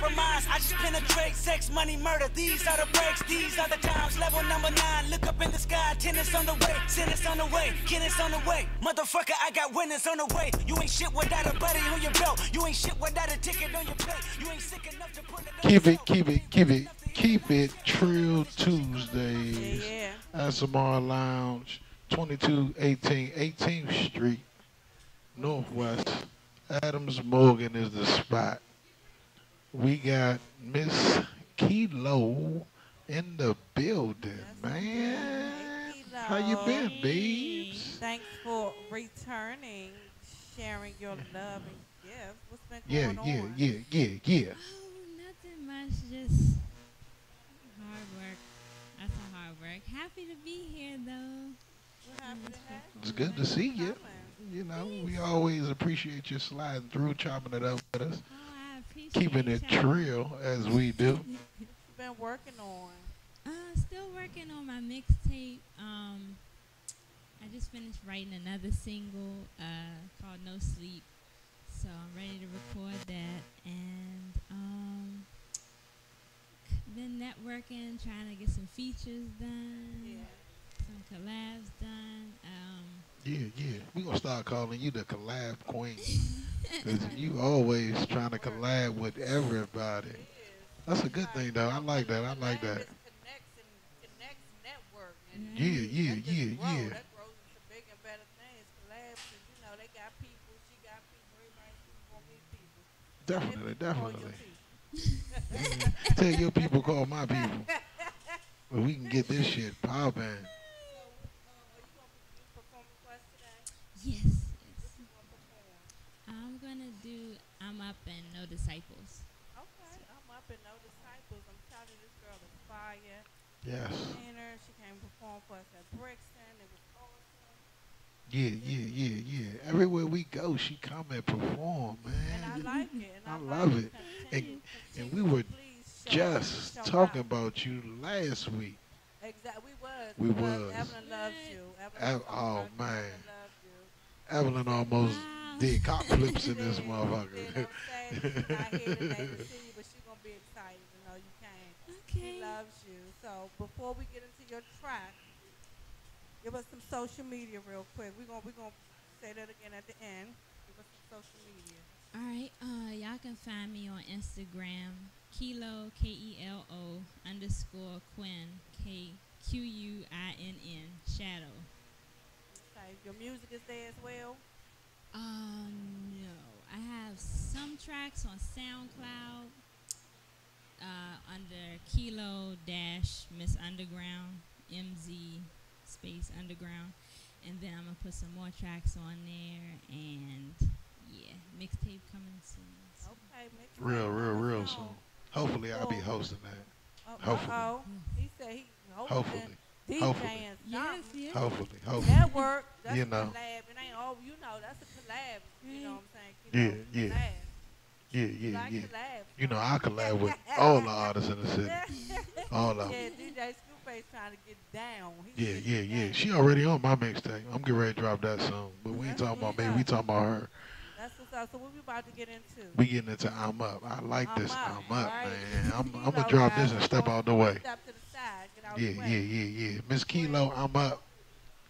compromise. I just penetrate sex, money, murder. These are the breaks, these are the times. Level number nine, look up in the sky. Tennis on the way, tennis on the way, tennis on the way. Motherfucker, I got winners on the way. You ain't shit without a buddy on your belt. You ain't shit without a ticket on your plate. You ain't sick enough to put it Keep it, keep it, keep it, keep it Trill Tuesdays. Yeah, SMR Lounge, 2218 18th Street, Northwest. Adams Morgan is the spot. We got Miss Kilo in the building, man. How you been, babes? Thanks for returning, sharing your love and gifts. What's been Yeah, going yeah, on? yeah, yeah, yeah. Oh, nothing much, just hard work. That's a hard work. Happy to be here though. What happened to that? It's good to see you. Coming. You know, we always appreciate you sliding through, chopping it up with us, Oh, I appreciate keeping it y'all. trill as we do. What you been working on? Uh, still working on my mixtape. Um, I just finished writing another single uh, called No Sleep, so I'm ready to record that. And um, been networking, trying to get some features done, Yeah. some collabs done. Um, Yeah, yeah. We're going to start calling you the collab queen. Because you always trying to collab with everybody. That's a good thing, though. I like that. I like that. Connects and connects network. And Right. Yeah, yeah, yeah, yeah. That grows into big and better things. Collabs, you know, they got people, she got people, everybody's gonna meet people. Definitely, definitely. Mm. people. Tell your people, call my people. But we can get this shit popping. So, uh, are you gonna do performance class today? Yes, yes. What you gonna perform? I'm gonna do I'm Up and No Disciples. Okay, I'm up in No Disciples. I'm telling you, this girl is fire. Yes. Seen. She came to perform for us at Brixton. It was awesome. Yeah, yeah, yeah, yeah. Everywhere we go, she come and perform, man. And I like it. And I, I love it. it. Continue, and continue. we were Please show up, Just talking out. about you last week. Exactly. We was. We was. Evelyn loves you. Evelyn Ev- is so oh, lucky. man. Evelyn almost did cop flips in this motherfucker. Okay. loves you. So before we get into your track, give us some social media real quick. We're gonna we're gonna say that again at the end. Give us some social media. All right, uh, y'all can find me on Instagram, Kilo K E L O underscore Quinn K Q U I N N Shadow. Okay. Your music is there as well. Uh, no, I have some tracks on SoundCloud uh, under Kilo Dash Miss Underground M Z space Underground, and then I'm gonna put some more tracks on there, and yeah, mixtape coming soon. so- Okay. Mix Real, real, real know. soon. Hopefully, I'll be hosting that. Oh, Hopefully. Uh-oh. He said he Hopefully, DJing Hopefully. Yes, yes. hopefully, hopefully. Network. That's You a know. collab. It ain't all you know. That's a collab. You know what I'm saying? Yeah, know, yeah. collab. Yeah, yeah, like yeah. collabs, You know. I collab with all the artists in the city. All of them. Yeah, DJ Scoopface trying to get down. He Yeah, yeah, get yeah. down. She already on my mixtape. I'm getting ready to drop that soon. But we ain't That's talking about what's me. We talking about her. That's what's up. So what we about to get into? We getting into I'm Up. I like I'm this Up, I'm Up, right? man. I'm, I'm going to drop this and step before- out the way. Step to the side. Get out Yeah, the way. yeah, yeah, yeah. Miss Kilo, I'm up.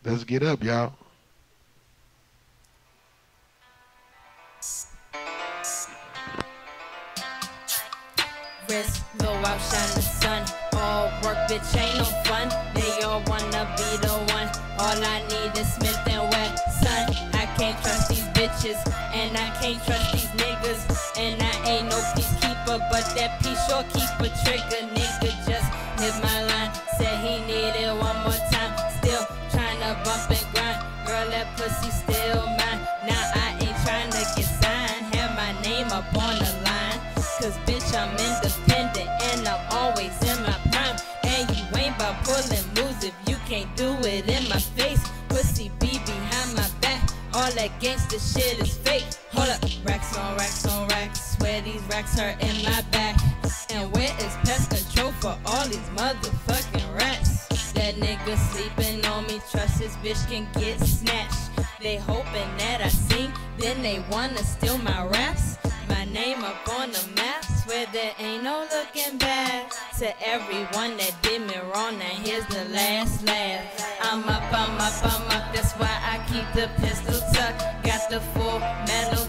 Let's get up, y'all. wrist, go outshine the sun. All work, bitch, ain't no fun. They all wanna be the one. All I need is Smith and Wesson. I can't trust these bitches, and I can't trust these niggas. And I ain't no peacekeeper, but that piece sure keep a trigger. Nigga just hit my line, said he needed one more time. Still tryna bump and grind. Girl, that pussy still mine. Now I ain't tryna get signed. Have my name up on the line. Cause bitch, I'm independent and I'm always in my prime. And you ain't about pulling moves if you can't do it in my face. Pussy be behind my back. All that gangster shit is fake. Hold up, racks on racks on racks. Swear these racks hurt in my back. And where is pest control for all these motherfucking rats? That nigga sleeping on me, trust his bitch can get snatched. They hoping that I sing, then they wanna steal my raps. My name up on the maps, swear there ain't no looking back. To everyone that did me wrong, now here's the last laugh. I'm up, I'm up, I'm up, that's why I keep the pistol tucked. Got the full metal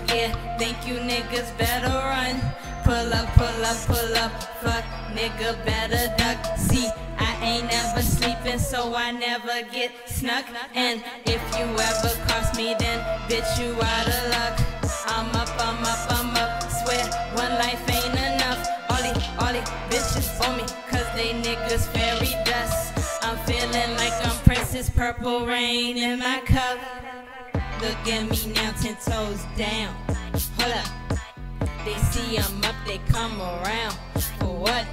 think you niggas better run. Pull up, pull up, pull up, fuck, nigga better duck. See, I ain't never sleeping, so I never get snuck. And if you ever cross me, then bitch, you out of luck. I'm up, I'm up, I'm up. Swear one life ain't enough. All these, all these bitches for me, cause they niggas fairy dust. I'm feeling like I'm Princess Purple Rain in my cup. Look at me now, ten toes down. Hold up. They see I'm up, they come around. For what?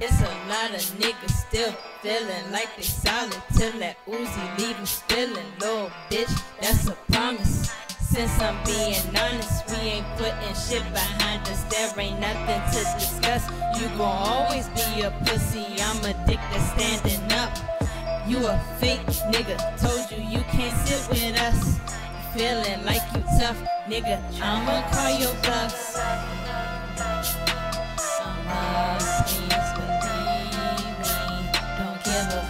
It's a lot of niggas still feeling like they solid till that Uzi leave 'em spilling. Little bitch, that's a promise. Since I'm being honest, we ain't putting shit behind us. There ain't nothing to discuss. You gon' always be a pussy. I'm addicted standing up. You a fake nigga. Told you you can't sit with us. Feeling like you tough, nigga. I'ma call your bluffs. I'ma please believe me. Don't give a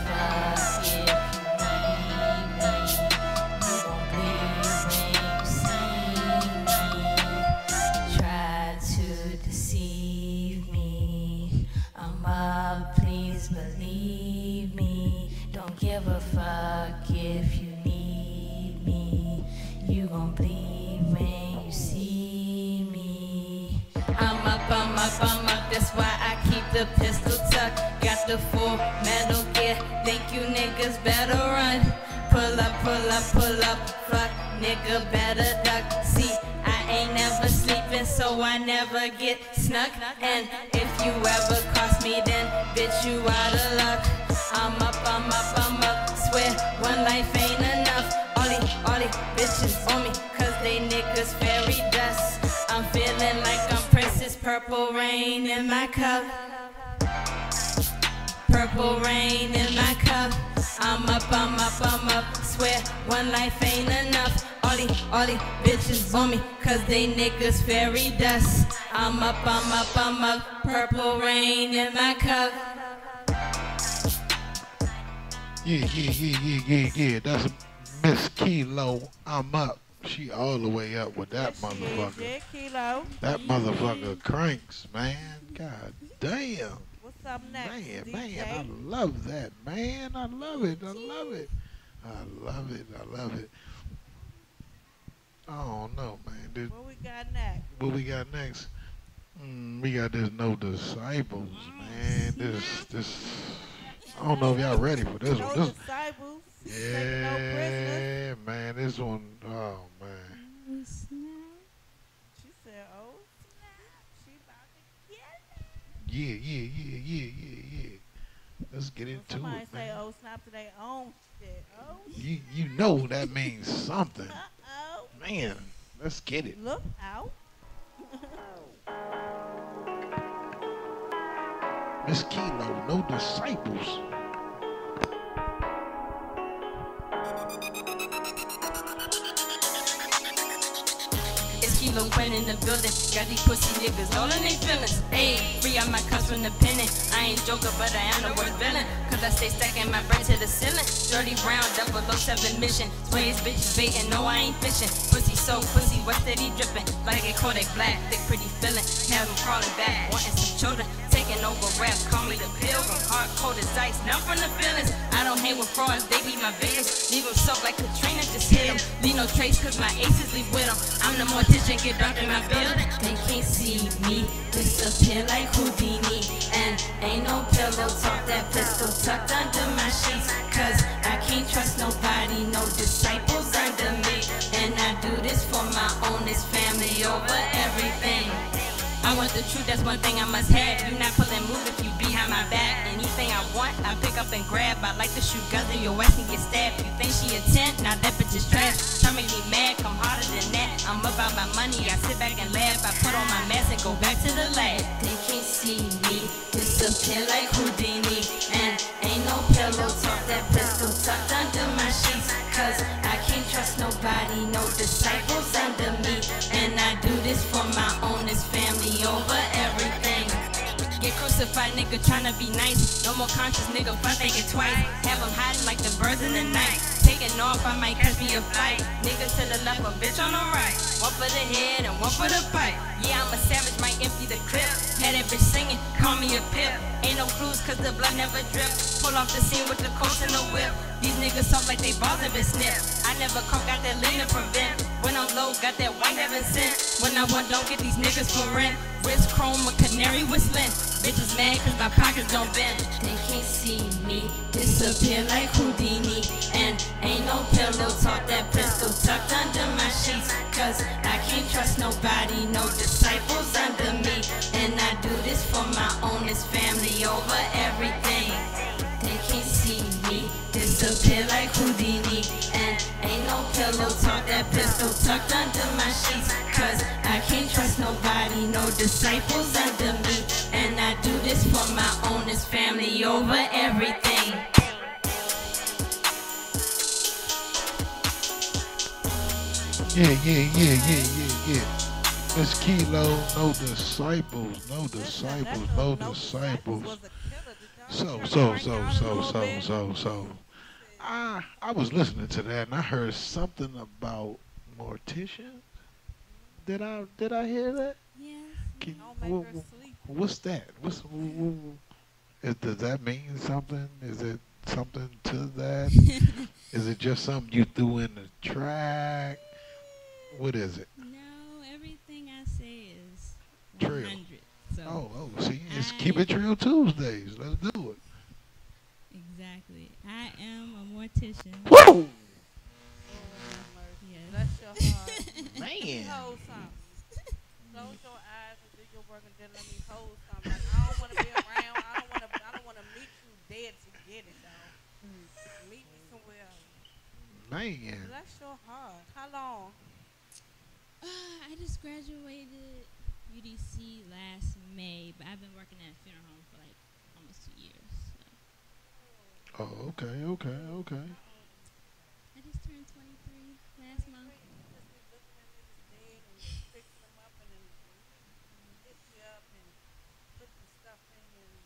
up, I'm up. That's why I keep the pistol tucked. Got the full metal gear. Think you niggas better run. Pull up, pull up, pull up. Fuck, nigga better duck. See, I ain't never sleeping, so I never get snuck. And if you ever cross me, then bitch, you out of luck. I'm up, I'm up, I'm up. Swear one life ain't enough. Purple Rain in my cup. Purple rain in my cup. I'm up, I'm up, I'm up. Swear one life ain't enough. All these, all these bitches on me, cause they niggas fairy dust. I'm up, I'm up, I'm up. Purple rain in my cup. Yeah, yeah, yeah, yeah, yeah, yeah. That's Miss Kilo. I'm up. She all the way up with that motherfucker. Yeah, Kilo. That motherfucker cranks, man. God damn. What's up next? Man, DJ? man, I love that, man. I love it. I love it. I love it. I love it. I don't know, man. This, What we got next? what we got next? Mm, we got this No Disciples, man. This, this. I don't know if y'all ready for this no one. This, disciples. Taking no yeah, man. This one, oh man. Oh, she said, oh, snap. She about to get it. Yeah, yeah, yeah, yeah, yeah, yeah. Let's get When into somebody it, say, man. oh, snap to their own shit. Oh, You, you know that means something, uh-oh. man. Let's get it. Look out. Miss Kilo, no disciples. It's Kilo Quinn in the building. Got these pussy niggas all in they feelings. Hey, free out my cuss from the. I ain't joker, but I am the worst villain. Cause I stay stacking my bread to the ceiling. 30 round, double oh seven mission. Sways bitches baiting, no, I ain't fishing. Pussy so pussy, what steady dripping? Like a Kodak black, thick pretty feeling. Have them crawling back, wanting some children. Taking over rap, call me the pilgrim. Hard cold as ice, from the feelings. I don't hang with frauds, they be my biggest. Leave them soaked like Katrina, just hit them. Leave no trace, cause my aces leave with them. I'm the mortician, get dropped in my building. They can't see me, disappear like Houdini. And ain't no pillow talk, that pistol tucked under my sheets. Cause I can't trust nobody, no disciples under over everything. I want the truth, that's one thing I must have. You not pulling move if you behind my back. Anything I want, I pick up and grab. I like to shoot guns and your ass can get stabbed. You think she a 10? Now that bitch is trash. Try make me mad, come harder than that. I'm about my money, I sit back and laugh. I put on my mask and go back to the lab. They can't see me, disappear like Houdini. And ain't no pillow talk, that pistol tucked under my sheets. Cause I can't trust nobody, no disciples this for my own, this family over everything. Get crucified nigga tryna be nice. No more conscious nigga, fuck thinking twice. Have 'em hiding like the birds in the night. Taking off, I might catch me a flight. Nigga to the left, a bitch on the right. One for the head and one for the pipe. Yeah, I'm a savage, might empty the clip. Had bitch singing, call me a pimp. Ain't no clues, cause the blood never drip. Pull off the scene with the coats and the whip. These niggas talk like they have been snipped. Never come, got that lean to prevent. When I'm low, got that white heaven sent. When I want, don't get these niggas for rent. Wrist chrome, a canary whistling. Bitches mad cause my pockets don't bend. They can't see me disappear like Houdini. And ain't no pillow talk, that pistol tucked under my sheets. Cause I can't trust nobody, no disciples under me. And I do this for my own, this family over everything. Disappear like Houdini. And ain't no pillow talk, that pistol tucked under my sheets. Cause I can't trust nobody, no disciples under me. And I do this for my own, this family over everything. Yeah, yeah, yeah, yeah, yeah, yeah. Miss Kilo, no disciples, no disciples, no disciples. So, so, so, so, so, so, so. I I was listening to that and I heard something about morticians. Did I did I hear that? Yes. Can, Don't make wha- her sleep. what's that? What's is, does that mean something? Is it something to that? is it just something you threw in the track? What is it? No, everything I say is. 100. So Oh, oh, see, it's I- Keep It Real Tuesdays. Let's do it. exactly. I am a mortician. Woo! Yes. Bless your heart. Man. hold something. Close your eyes and do your work and then let me hold something. Like, I don't want to be around. I don't want to. I don't want to meet you dead to get it though. Meet me somewhere. Man. Bless your heart. How long? Uh, I just graduated UDC last May, but I've been working at a funeral home for like almost two years. So. Oh, okay, okay, okay. I just turned 23 last month. Just be looking at niggas dead and fixing them up and then pick you up and put the stuff in you and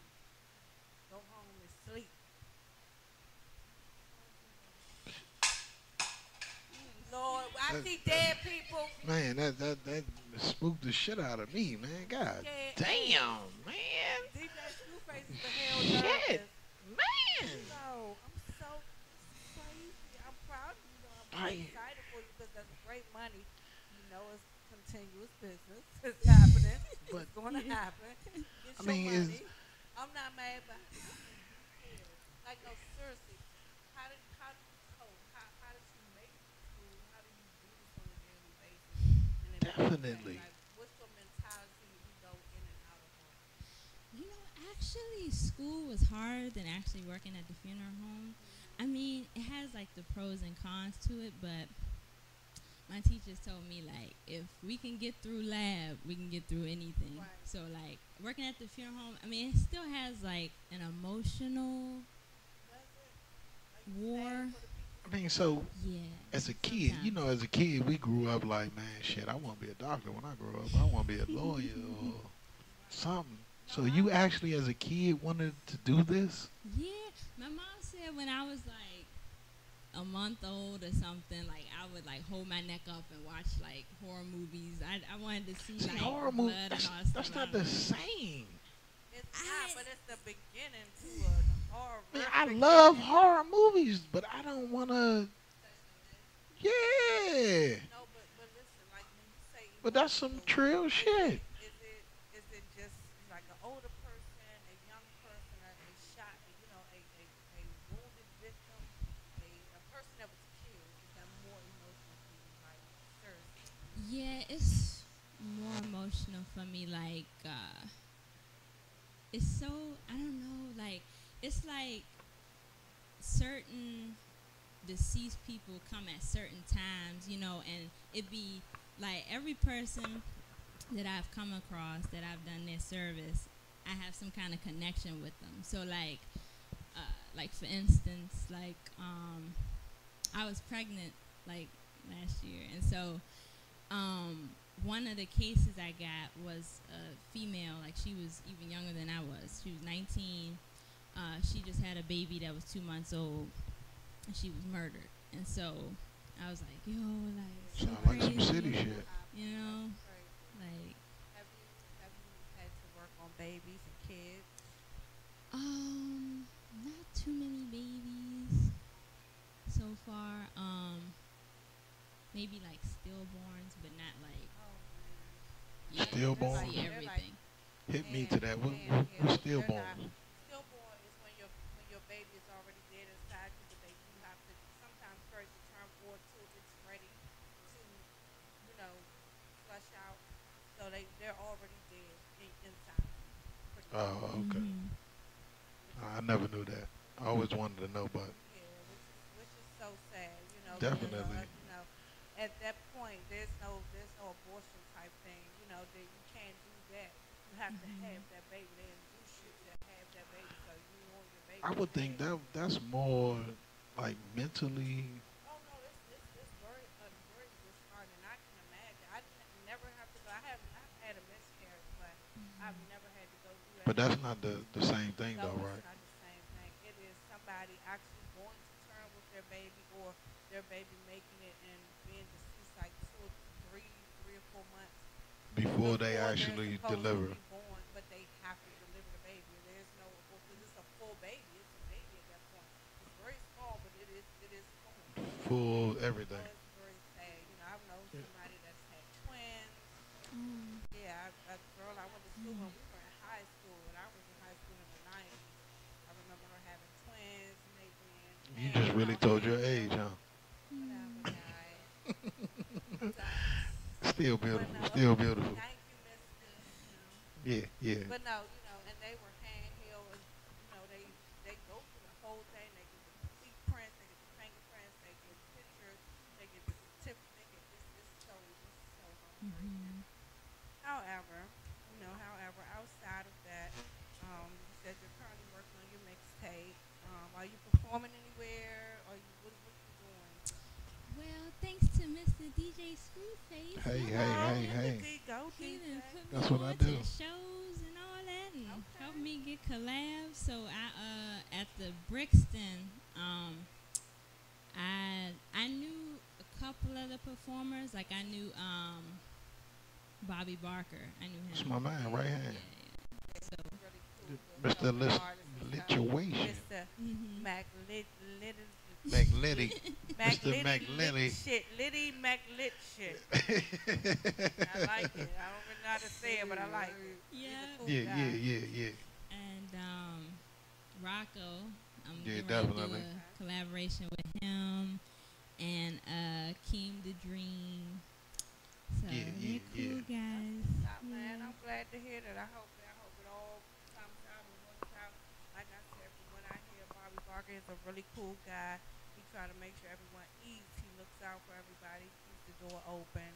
go home and sleep. Lord, I That- see dead people. Man, that that that spooked the shit out of me, man. God Yeah. damn, man. Deep that screw face the hell Shit. nervous. Man. No, I'm so crazy. I'm proud of you. though. I'm excited for you because that's great money. You know, it's continuous business. It's happening. But it's going to happen. Get I your mean, is- money. I'm not mad about it. Like, no, seriously. How did, how did you cope? How, how did you make it to school? How do you do this on a daily basis? Definitely. Like, what's your mentality you go in and out of work? You know, actually, school was harder than actually working at the funeral home. I mean, it has like the pros and cons to it, but my teachers told me like if we can get through lab, we can get through anything. Right. So like working at the funeral home, I mean, it still has like an emotional That's it. Like, you war. sad for the people. I mean, so Yeah. as a kid, you know, as a kid, we grew up like, man, shit, I want to be a doctor when I grow up. I want to be a lawyer or something. So you actually, as a kid, wanted to do this? Yeah, my mom said when I was like a month old or something, like I would like hold my neck up and watch like horror movies. I, I wanted to see, See, like horror movies, that's, that's not the don't same. It's I- not, but it's the beginning to a horror. Man, I love horror movies, but I don't want to. Yeah. No, but but listen, like when you say, But that's some emotional, trill shit. It, is it is it just like an older person, a young person, a, a shot, you know, a, a, a wounded victim, a, a person that was killed? Is that more emotional for you, like seriously? Yeah, it's more emotional for me. Like, uh, it's so I don't know. Like, it's like certain deceased people come at certain times, you know, and it be like every person that I've come across that I've done their service, I have some kind of connection with them. So like, uh, like for instance, like um, I was pregnant like last year, and so um, one of the cases I got was a female, like she was even younger than I was. She was 19. Uh, she just had a baby that was two months old, and she was murdered. And so I was like, yo, like, so Sound like some city shit. You know, like, Have you have you had to work on babies and kids? um, not too many babies so far. Um, maybe like stillborns, but not like Oh man. yeah, Stillborn? see They're like- everything. Hit me to that. What, yeah, what, yeah. what's They're stillborn? not- Stillborn is when your when your baby is already dead inside you, but they do have to sometimes first term for it till it's ready to, you know, flush out. So they they're already dead in, inside. Oh, okay. Mhm. I never knew that. I always wanted to know, but Yeah, which is which is so sad, you know. Definitely. Because, uh, you know, at that point, there's no there's no abortion type thing. You know, that you can't do that. You have to have that baby. They induce you to have that baby, so you want your baby. I would think that that's more like mentally. Oh no, it's it's, it's very uh, very disheartening. I can imagine. I n- never have to go. I have I've had a miscarriage, but I've never had to go through that. But that's not the the same thing, No, though, right? it's not the same thing. It is somebody actually going to term with their baby or their baby it is full. Full So everything. it's very sad. You know, I've known somebody that's had twins. Yeah, I, a girl I went to school when we were in high school, and I was in high school in the '90s. I remember her having twins, and they being. You just really told your age, huh? Whatever, guys. Still beautiful. No, Still beautiful. Thank you, Mister. Yeah, yeah. But no, you know, and they were handheld, and you know, they they go through the whole thing. They get the complete prints, they get the fingerprints, they get pictures, they get the certificate. They get this, this so, this is so heartbreaking. Mhm. However, you know, however, outside of that, um, you said you're currently working on your mixtape. Um, are you performing anywhere? Or you what, what you doing? Well, thanks to Mr. DJ Screwface. Hey, you hey, know, hey, hey. Go He done put me That's what I do. the shows and all that, and Okay. helped me get collabs. So I, uh, at the Brixton, um, I I knew a couple of the performers. Like I knew um, Bobby Barker. I knew him. That's my man, right Yeah, hand. yeah. So. Mr. Well, Lit- artist and stuff. Lituation. Mr. mhm. Mac Lit Lit McLitty. Mac Mr. Liddy McLitty. Shit. Liddy Mac Lit shit. I like it. I don't really know how to say it, but I like it. Yeah. Yeah, guy. yeah, yeah, yeah. and um, Rocco. I'm Yeah, getting ready to definitely. do a collaboration with him and uh, Keem the Dream. So Yeah, yeah, they're cool guys. Stop, man. Yeah. I'm glad to hear that. I hope I hope it all comes out and works out. Like I said, from what I hear, Bobby Barker is a really cool guy. He try to make sure everyone eats. He looks out for everybody. Keeps the door open.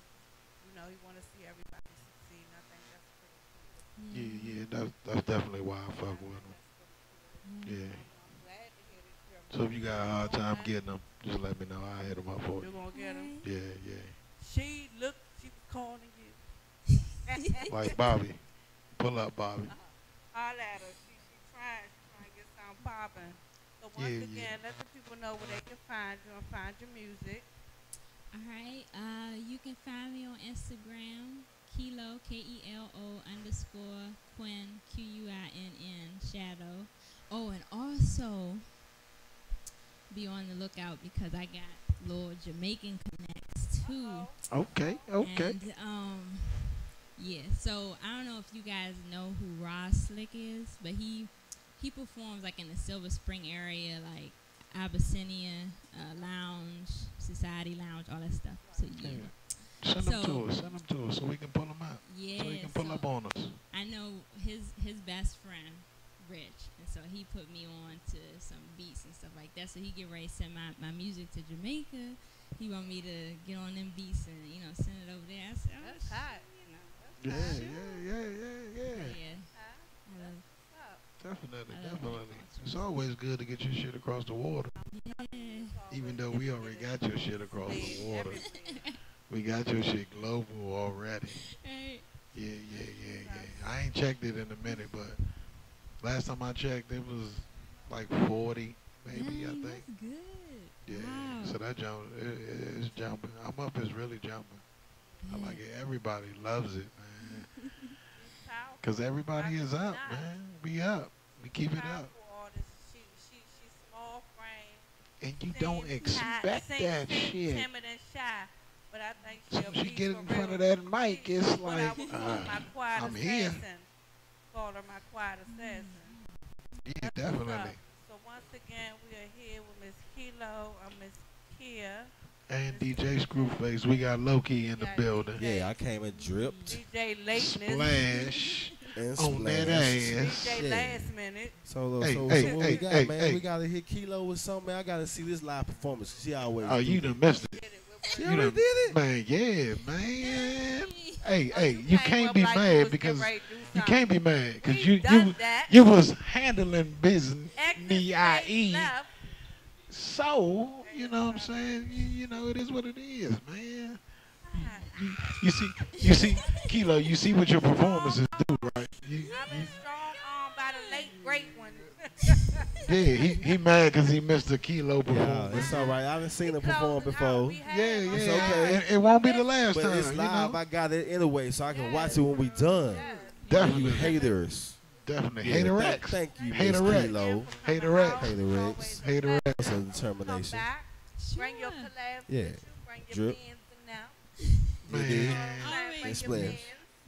You know, he want to see everybody succeed. And I think that's pretty cool. Yeah, yeah. That's that's definitely why I fuck with him. that's pretty cool. Yeah. I'm, I'm glad to hear that you're So if you got a hard time getting them, just let me know. I'll hit them up for You're you. gonna get him. Right. Yeah, yeah. She looked. She was calling you. Like Bobby. Pull up, Bobby. Uh-huh. Holla at her. She, she trying. She trying to get something popping. So once Yeah, yeah. again, let the people know where they can find you and find your music. All right. Uh, you can find me on Instagram, Kilo K E L O underscore Quinn Q U I N N Shadow. Oh, and also be on the lookout because I got Lord Jamaican connects too. Uh-oh. Okay, okay. And um, yeah. So I don't know if you guys know who Ross Slick is, but he he performs like in the Silver Spring area, like Abyssinia uh, Lounge, Society Lounge, all that stuff. So yeah, Yeah. Send them So- to us. Send them to us so we can pull them out. yeah. So he can pull so up on us. I know his his best friend, Rich, and so he put me on to some beats and stuff like that. So he get ready to send my, my music to Jamaica. He want me to get on them beats and you know send it over there. I said, oh, That's hot. You know, Yeah, Huh? yeah, yeah, yeah, yeah. yeah. Huh? I love, What's up? Definitely, definitely. It's always good to get your shit across the water. Even though we already got your shit across the water. We got your shit global already. Yeah, yeah, yeah, yeah. I ain't checked it in a minute, but last time I checked, it was like 40, maybe, dang, I think. That's good. Yeah, Wow. so that jump, it, it- it's jumping. I'm up is really jumping. I like it. Everybody loves it. Because everybody is up, Not. man. We up. We keep it up. Artist. She, she, small frame. And you don't expect seems- that seems shit. Timid and shy. But I think soon she get in front real. of that mic, She- it's what like, uh, I'm here. assassin. Call her my quiet assassin. Yeah, That's definitely. So once again, we are here with Miss Kilo, uh, Miss Kia, And DJ Screwface, we got Loki in the building. Yeah, I came and dripped DJ Lateness, Splash and on that ass. DJ Yeah. Last Minute. So, Hey, so, hey, so what hey, we got, hey, man? hey. We gotta hit Kilo with something. Man. I gotta see this live performance. She always. Oh, do you that. done missed it. Get it. We're She. You already done- did it? Man, yeah, man. Oh, Hey, hey, you can't be like mad because getting ready to do you can't be mad because you you that. you was handling business, Exit I stage E. left. So you know what I'm saying. You, you know it is what it is, man. You, you see, you see, Kilo. You see what your performances do, right? You, I've been you, strong armed by the late great one. yeah, he he mad because he missed the Kilo Yeah, performance. it's all right. I haven't seen her Closing perform before, Yeah, yeah. It's okay. It, it won't be the last but time. it's you live. know? I got it anyway, so I can watch it when we done. Yes. Definitely, You haters. Definitely. Yeah, Hater thank- X. Thank you, Hater Miss X. Kilo. Hater X. Hater X. Hater X. That's a determination. back. Bring your Sure. collabs Yeah. you. Bring your Drip. pins in now. Man, Bring And your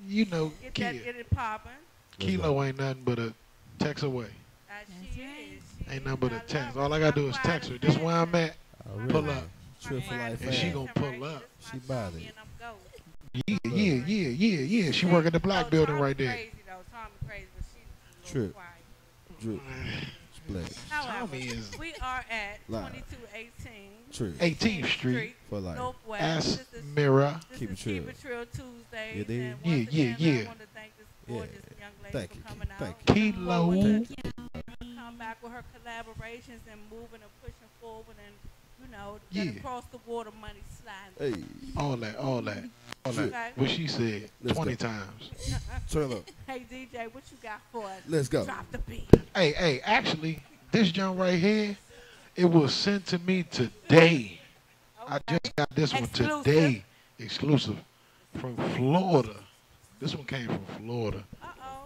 you know, Get Ki- that, get it popping. Kilo ain't nothing but a text away. Uh, she is. She Ain't nothing but a text. All I gotta do is text her. This is where I'm at. Oh, Pull up. Trip for life. And she gonna pull up. She my bout Tommy it. and I'm ghost. Yeah, yeah, yeah, yeah, yeah. She working the black building right there. Crazy though. Tommy crazy, but she's a little Trip. quiet. Drip. Splash. However, we are at Live. 2218 Trip. 18th Street. For life. Northwest. Ask This is Mira. This Keep is it trill. Keep It Trill Tuesday. You dig? and Yeah, once yeah, again, yeah. I want to thank this Yeah. young lady Thank for you, out. thank you. look forward Kilo. Come back with her collaborations and moving and pushing forward and, you know, that Yeah. across the water money sliding. Hey, All that, all that, all Okay. that. What she said Let's 20 go. times. turn up. Hey, DJ, what you got for us? Let's go. Drop the beat. Hey, hey, actually, this junk right here, it was sent to me today. I just got this one today, exclusive from Florida. This one came from Florida, Uh-oh.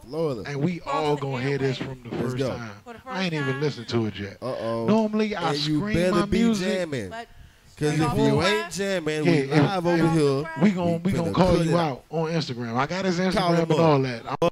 Florida. and we all gonna hear this from the first go. time. For the I ain't first even time? listened to it yet. Uh oh. Normally, I and you scream better my be music. jamming. Cause if you ain't jamming, Yeah, we if- live over if- here. We gon' we We gonna call you it out on Instagram. I got his Instagram and all that. I'm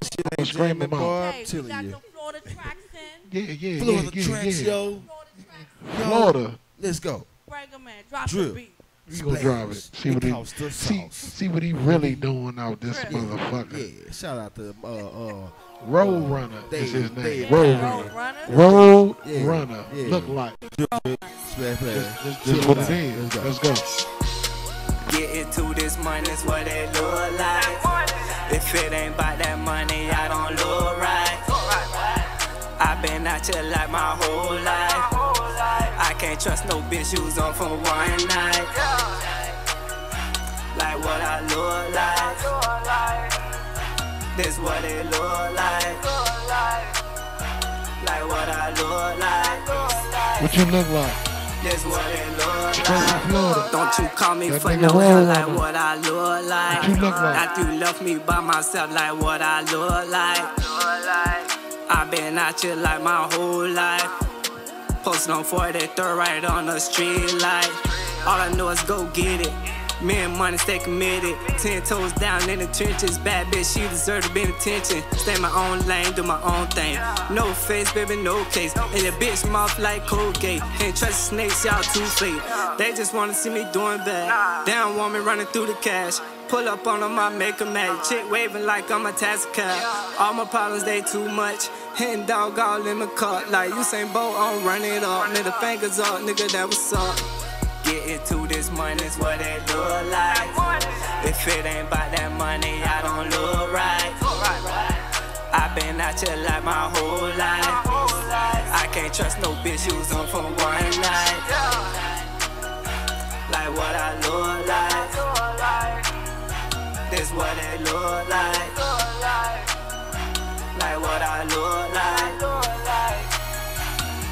This shit ain't scream jamming, them out. hey, I'm we telling got you. the Florida tracks in. yeah, yeah, Florida yeah, tracks, yeah, yeah. yo. Florida tracks. Yo, Florida, Let's go. Bring 'em in. Drop Drip. the beat. We gonna drive it. See what he see, see what he really doing out this Trip. motherfucker. Yeah, shout out to uh uh Road Runner Dave- is his name. Dave Road Runner. Runner. Road runner. Road Yeah, Runner. yeah. Look like. Splash This, Splash. this, this what it is. Let's go. Let's go. Get into this money, is what it look like. If it ain't about that money, I don't look right. i been out here like my whole life. Can't trust no bitch who's on for one night. Like what I look like. This what it look like. Like what I look like. What you look like? This what it look like. Don't you call me That for no hell like what I look like. What you look like? After you left me by myself like what I look like. I've been out here like my whole life. Posting on 43rd right on the street light. All I know is go get it. Me and money stay committed. Ten toes down in the trenches. Bad bitch, she deserve to be in attention. Stay in my own lane, do my own thing. No face, baby, no case. And your bitch mouth like Colgate. Can't trust snakes, y'all too fake. They just wanna see me doing bad. They don't want me running through the cash. Pull up on them, I make 'em mad. Chick waving like I'm a taxi cab. All my problems, they too much. Hitting dog all in my cut. Like Usain Bolt, I'm running up. Nigga, fingers up, nigga, that was up. Get into this money, is what it look like. If it ain't about that money, I don't look right. i been out here like my whole life. I can't trust no bitch who's on for one night. Like what I look like. This what it look like. Look like.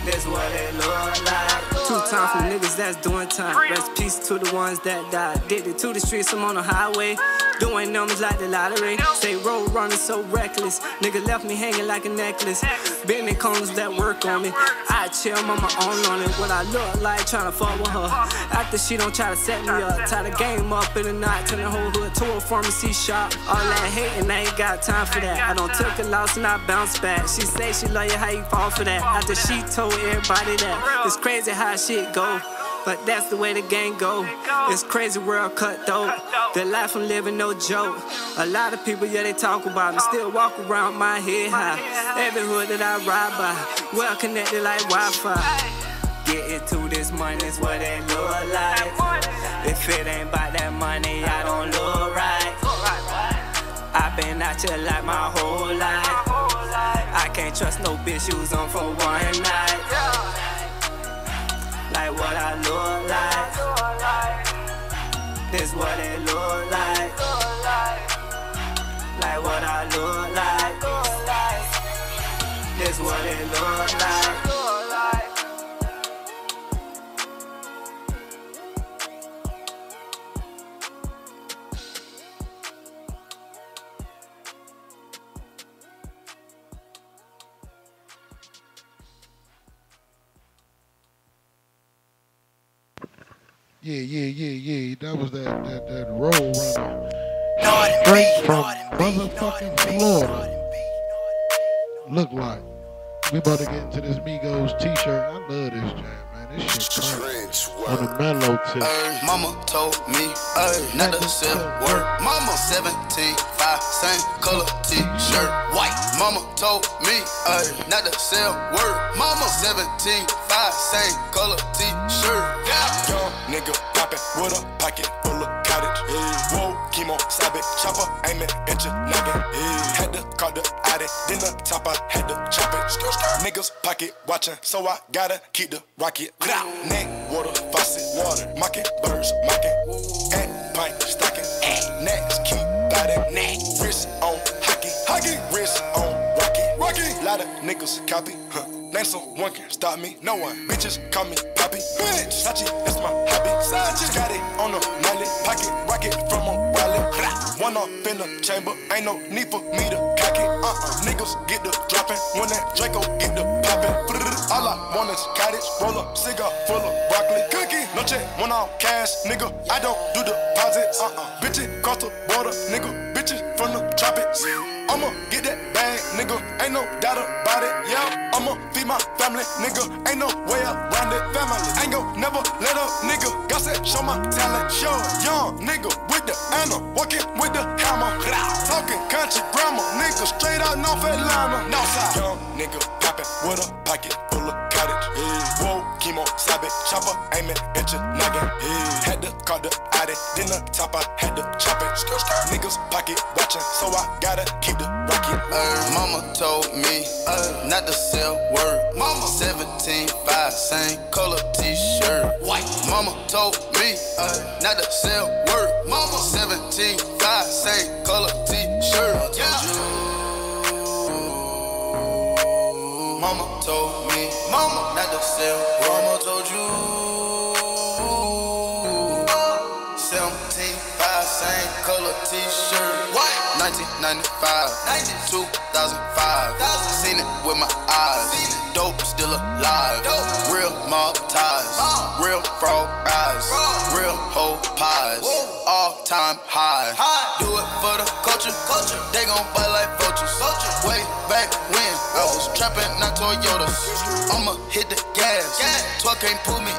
This what it look like. Two time for niggas that's doing time. Rest peace to the ones that died. Addicted to the streets, I'm on the highway. Doing numbers like the lottery. Say road running so reckless. Nigga left me hanging like a necklace. Been in corners that work on me. I chill, on my own on it. What I look like trying to fuck with her. After she don't try to set me up. Tie the game up in the night. Turn the whole hood to a pharmacy shop. All that hating, I ain't got time for that. I don't took a loss and I bounce back. She say she love you, how you fall for that? After she told everybody that. It's crazy how shit go. But that's the way the game go. It's crazy world cutthroat. The life I'm living, no joke. A lot of people, yeah, they talk about me. Still walk around my head high. Every hood that I ride by, well connected like Wi-Fi. Getting to this money is what it look like. If it ain't about that money, I don't look right. i been out here like my whole life. I can't trust no bitch who's on for one night like what I look like. This what it look like. Like what I look like. This what it look like. Yeah, yeah, yeah, yeah. That was that that that Road Runner. Straight from motherfucking Florida. Look like. We about to get into this Migos t-shirt. I love this jam, man. This shit crazy. On the mellow tip. Ay, mama told me ay, not to sell word. Mama 17, 5, same color t-shirt, white. Mama told me ay, not to sell word. Mama 17, 5, same color t-shirt. Yeah. Nigga poppin' with a pocket full of cottage. Yeah. Whoa, chemo, sabe, chopper, aiming at your. Yeah. Had to call the addict, then the top I had to chop it. Niggas pocket watching, so I gotta keep the rocket. Neck, water, faucet, water, mocking, birds, mocking. At pint, stocking, next, keep biting. Neck, wrist on hockey, wrist on rocky, rocky. Lot of niggas copy, huh? Name someone can stop me, no one. Bitches call me Poppy, bitch. Sachi, that's my hobby. Sachi, got it on the mallet, pocket rocket from a wallet. One off in the chamber, ain't no need for me to cock it. Uh-uh, niggas get the dropping when that Draco get the popping. All I want is cottage, roll up, cigar full of broccoli, cookie. No check, one off cash, nigga. I don't do deposits. Uh-uh, bitches cross the border, nigga. Bitches from the tropics. I'ma get that bag, nigga. Ain't no doubt about it. Yeah, I'ma feed my family, nigga. Ain't no way around it. Family ain't gon' never let up, nigga. Got said, show my talent. Show young nigga with the Anna, walking with the hammer. Talking country grammar, nigga. Straight out North Atlanta. Northside. Young nigga poppin' with a pocket full of cottage. Yeah. Whoa, chemo, sabe, chopper, aiming at your noggin. Yeah. Had to call the then the top I had to chop it. Niggas pocket watching, so I gotta keep the rocket. Uh, mama told me uh, not to sell word. Mama 17, 5, same color t-shirt. White. Mama told me uh, not to sell word. Mama 17, 5, same color t-shirt. Yeah. Mama told me, Mama not to sell. 1995, 2005. Seen it with my eyes. Dope still alive. Real mob ties. Real frog eyes. Real whole pies. All time high. Do it for the culture. They gon' bite like vultures. Way back when I was trapping, not Toyotas. I'ma hit the gas. 12 can't pull me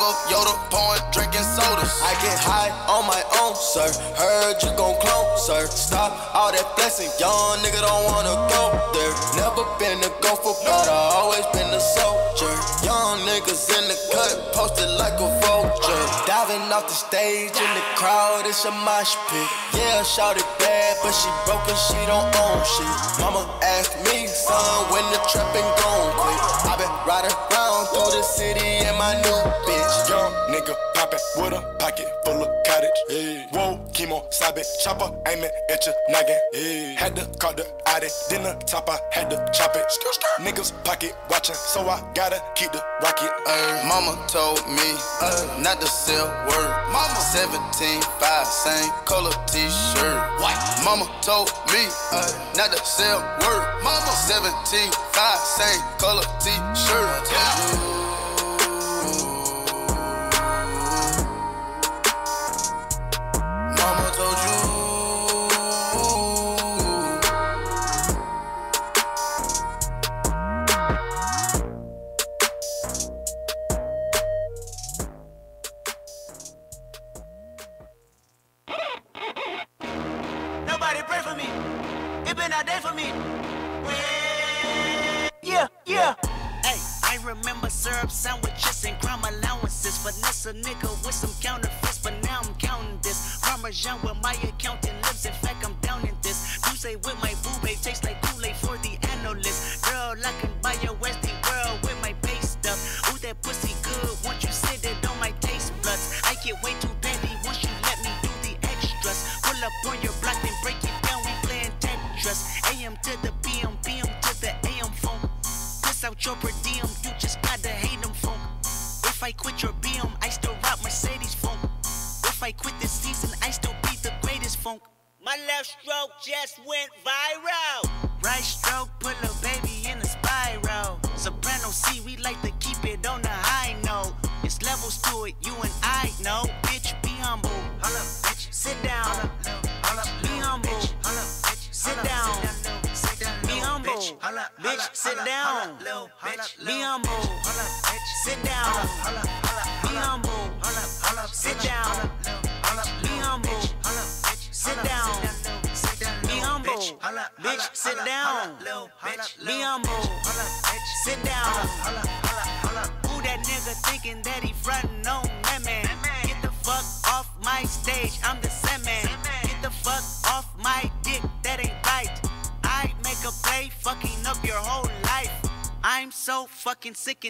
Quavo, Yoda, pouring, drinking sodas. I get high on my own, sir. Heard you gon' clone, sir. Stop all that blessing, young nigga don't wanna go there. Never been a gopher, but I always been a soldier. Young niggas in the cut, posted like a vulture. Diving off the stage in the crowd, it's a mosh pit. Yeah, shout it bad, but she broke and she don't own shit. Mama asked me, son, when the trapping gon' quit. I been riding around through the city in my new nigga poppin' with a pocket full of cottage. Hey. Whoa, chemo, sabe, chopper aiming at your noggin. Hey. Had to call the Audi, then the top I had to chop it. Niggas pocket watching, so I gotta keep the rocket. Ay, mama told me uh, not to sell word. Mama 17, 5, same color t-shirt. White. Mama told me uh, not to sell word. Mama 17, 5, same color t-shirt. Mama told you.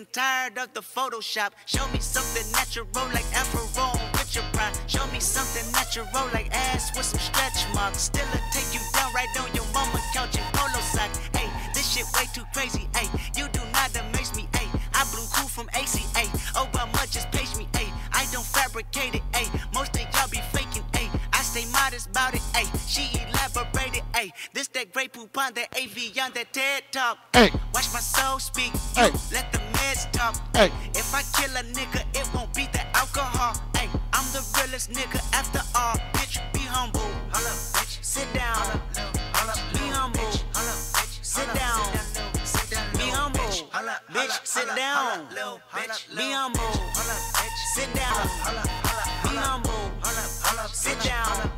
Tired of the Photoshop. Show me something natural like Be humble. Sit down. Be humble. Sit down.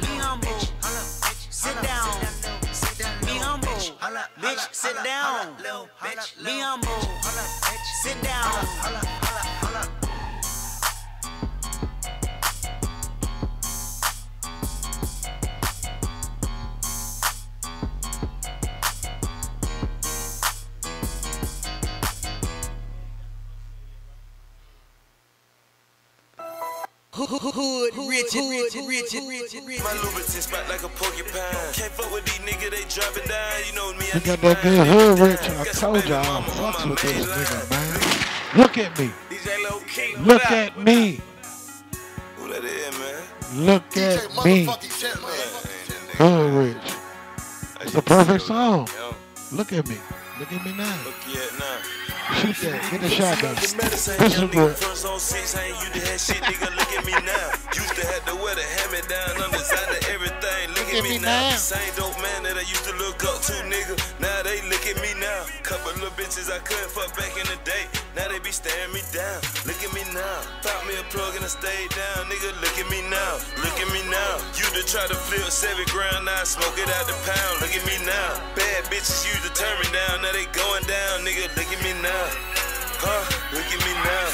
Be humble. Sit down. Be humble. Bitch, sit down. Be humble. Sit down. Hood, rich, rich, rich, rich, rich. My lubricant spot like a porcupine. Can't fuck with these niggas, they dropping down. You know me, I You got that good hood rich. I told y'all I fucks with this nigga, man. Look at me. DJ Low King. Look at me. Who that is, man? Look at me. Hood rich. It's the perfect song. Look at me. Look at me now. Look at now. Shoot that. Get the shotgun. Medicine, Pistol young grip. nigga first on six, I ain't used to have the down, on designer everything. Look at me now. Same dope man that I used to look up to, nigga. Now they look at me now. Couple little bitches I couldn't fuck back in the day. Now they be staring me down. Look at me now. Pop me a plug and I stayed down, nigga. Look at me now. Look at me now. You to try to flip seven ground, now I smoke it out the pound. Look at me now. Bad bitches turn me down, now they going down, nigga. Look at me now. Huh? Look at me now.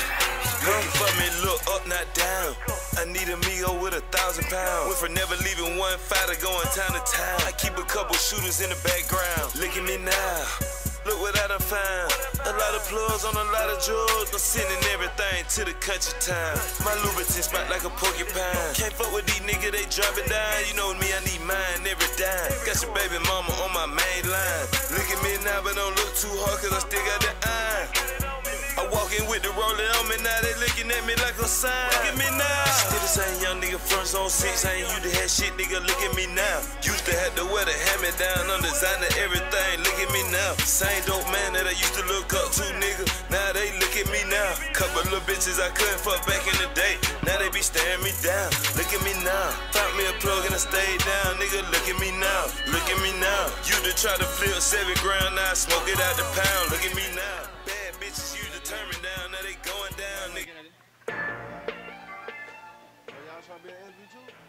Looking for me, look up, not down. I need a meal with a thousand pounds. Went for never leaving one fighter going town to town. I keep a couple shooters in the background. Look at me now. Look what I done found. A lot of plugs on a lot of drugs. I'm sending everything to the country town. My lubricant spot like a porcupine. Can't fuck with these niggas, they drop it down. You know me, I need mine every dime. Got your baby mama on my main line. Look at me now, but don't look too hard, cause I still got the eye. I walk in with the rolling on me now, they looking at me like a sign. Look at me now. Still the same young nigga front on six. I ain't you to have shit, nigga. Look at me now. Used to have to wear the hand me down on designer everything. Look at me now. Same dope man that I used to look up to, nigga. Now they look at me now. Couple little bitches I couldn't fuck back in the day. Now they be staring me down. Look at me now. Found me a plug and I stayed down, nigga. Look at me now. Look at me now. You to try to flip seven ground, now I smoke it out the pound. Look at me now. Y'all trying to be an SB too?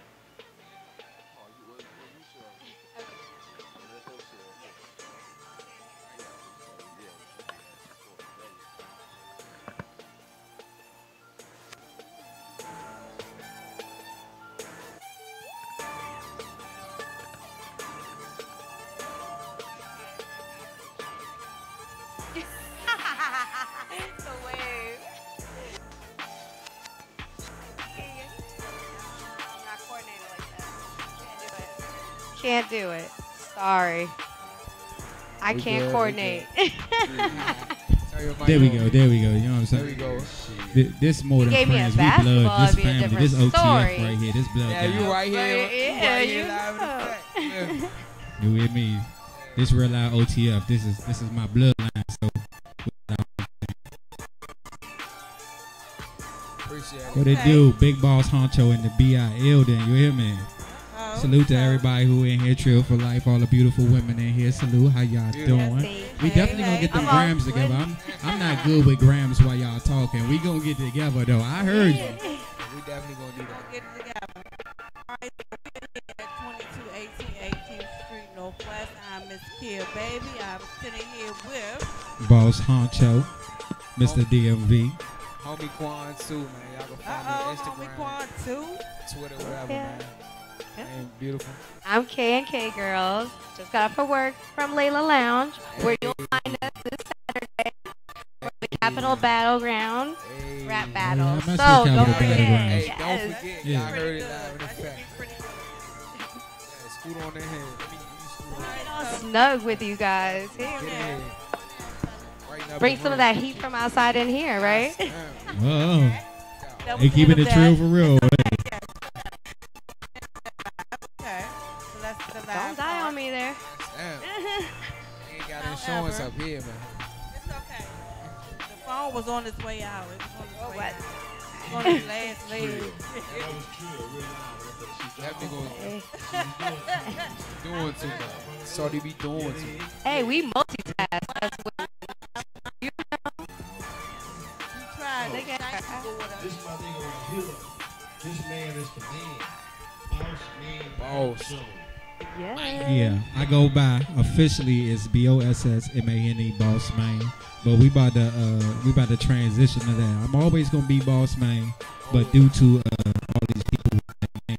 Can't do it. Can't do it. Sorry. I We can't good, coordinate. There we go. There we go. You know what I'm saying? There we go. Th- This more than gave me a friends. We blood. This it'd be a family. This OTF story. right here. This blood. Yeah, guy. you right here. Right, you yeah, right you here live in know. Yeah. You with me? This real live OTF. This is this is my bloodline. So Appreciate it. what it do? Big boss honcho in the BIL. Then you hear me? Oh, Salute to everybody who in here. Trill for life. All the beautiful women in here. Salute. How y'all doing? We definitely gonna get them Come on. grams together. I'm I'm not good with grams while y'all talking. We gonna get together though. I heard you. We definitely gonna do that. Get it together. All right, so we're here at 2218 18th Street Northwest. I'm Miss Kia Baby. I'm sitting here with. Boss honcho, Mr. DMV. Homie Quan too, man. Y'all can find Uh-oh, me on homie Instagram, Quan too. Twitter, whatever, Yeah. man. Ain't beautiful. I'm K and K Girls. Just got off for work from Layla Lounge, where you'll find us this Saturday for the Capital Battleground rap battle. Yeah, I mess with so Capital don't forget. Battleground. Hey, Yes. don't forget, Yeah. y'all heard it live in effect. Yeah, scoot on that head. I mean, you scoot on that All snug with you guys. Here, Get Right Bring some of that heat from outside in here, right? Whoa. They keeping it true for real. Okay. So that's the Don't die on me there. Damn. Ain't got insurance up here, man. It's okay. The phone was on its way out. It was on its oh, way what? out. It was on its last leg. That was true. That nigga was doing too much. So they be doing too much. Hey, we multitask. That's what you know. You tried. Oh. They got This is my thing right here. This man is the man. Boss Yeah. Yeah, I go by officially it's B O S S M A N E Boss Man, but we about to uh we about to transition to that. I'm always gonna be Boss Man, but due to uh all these people, I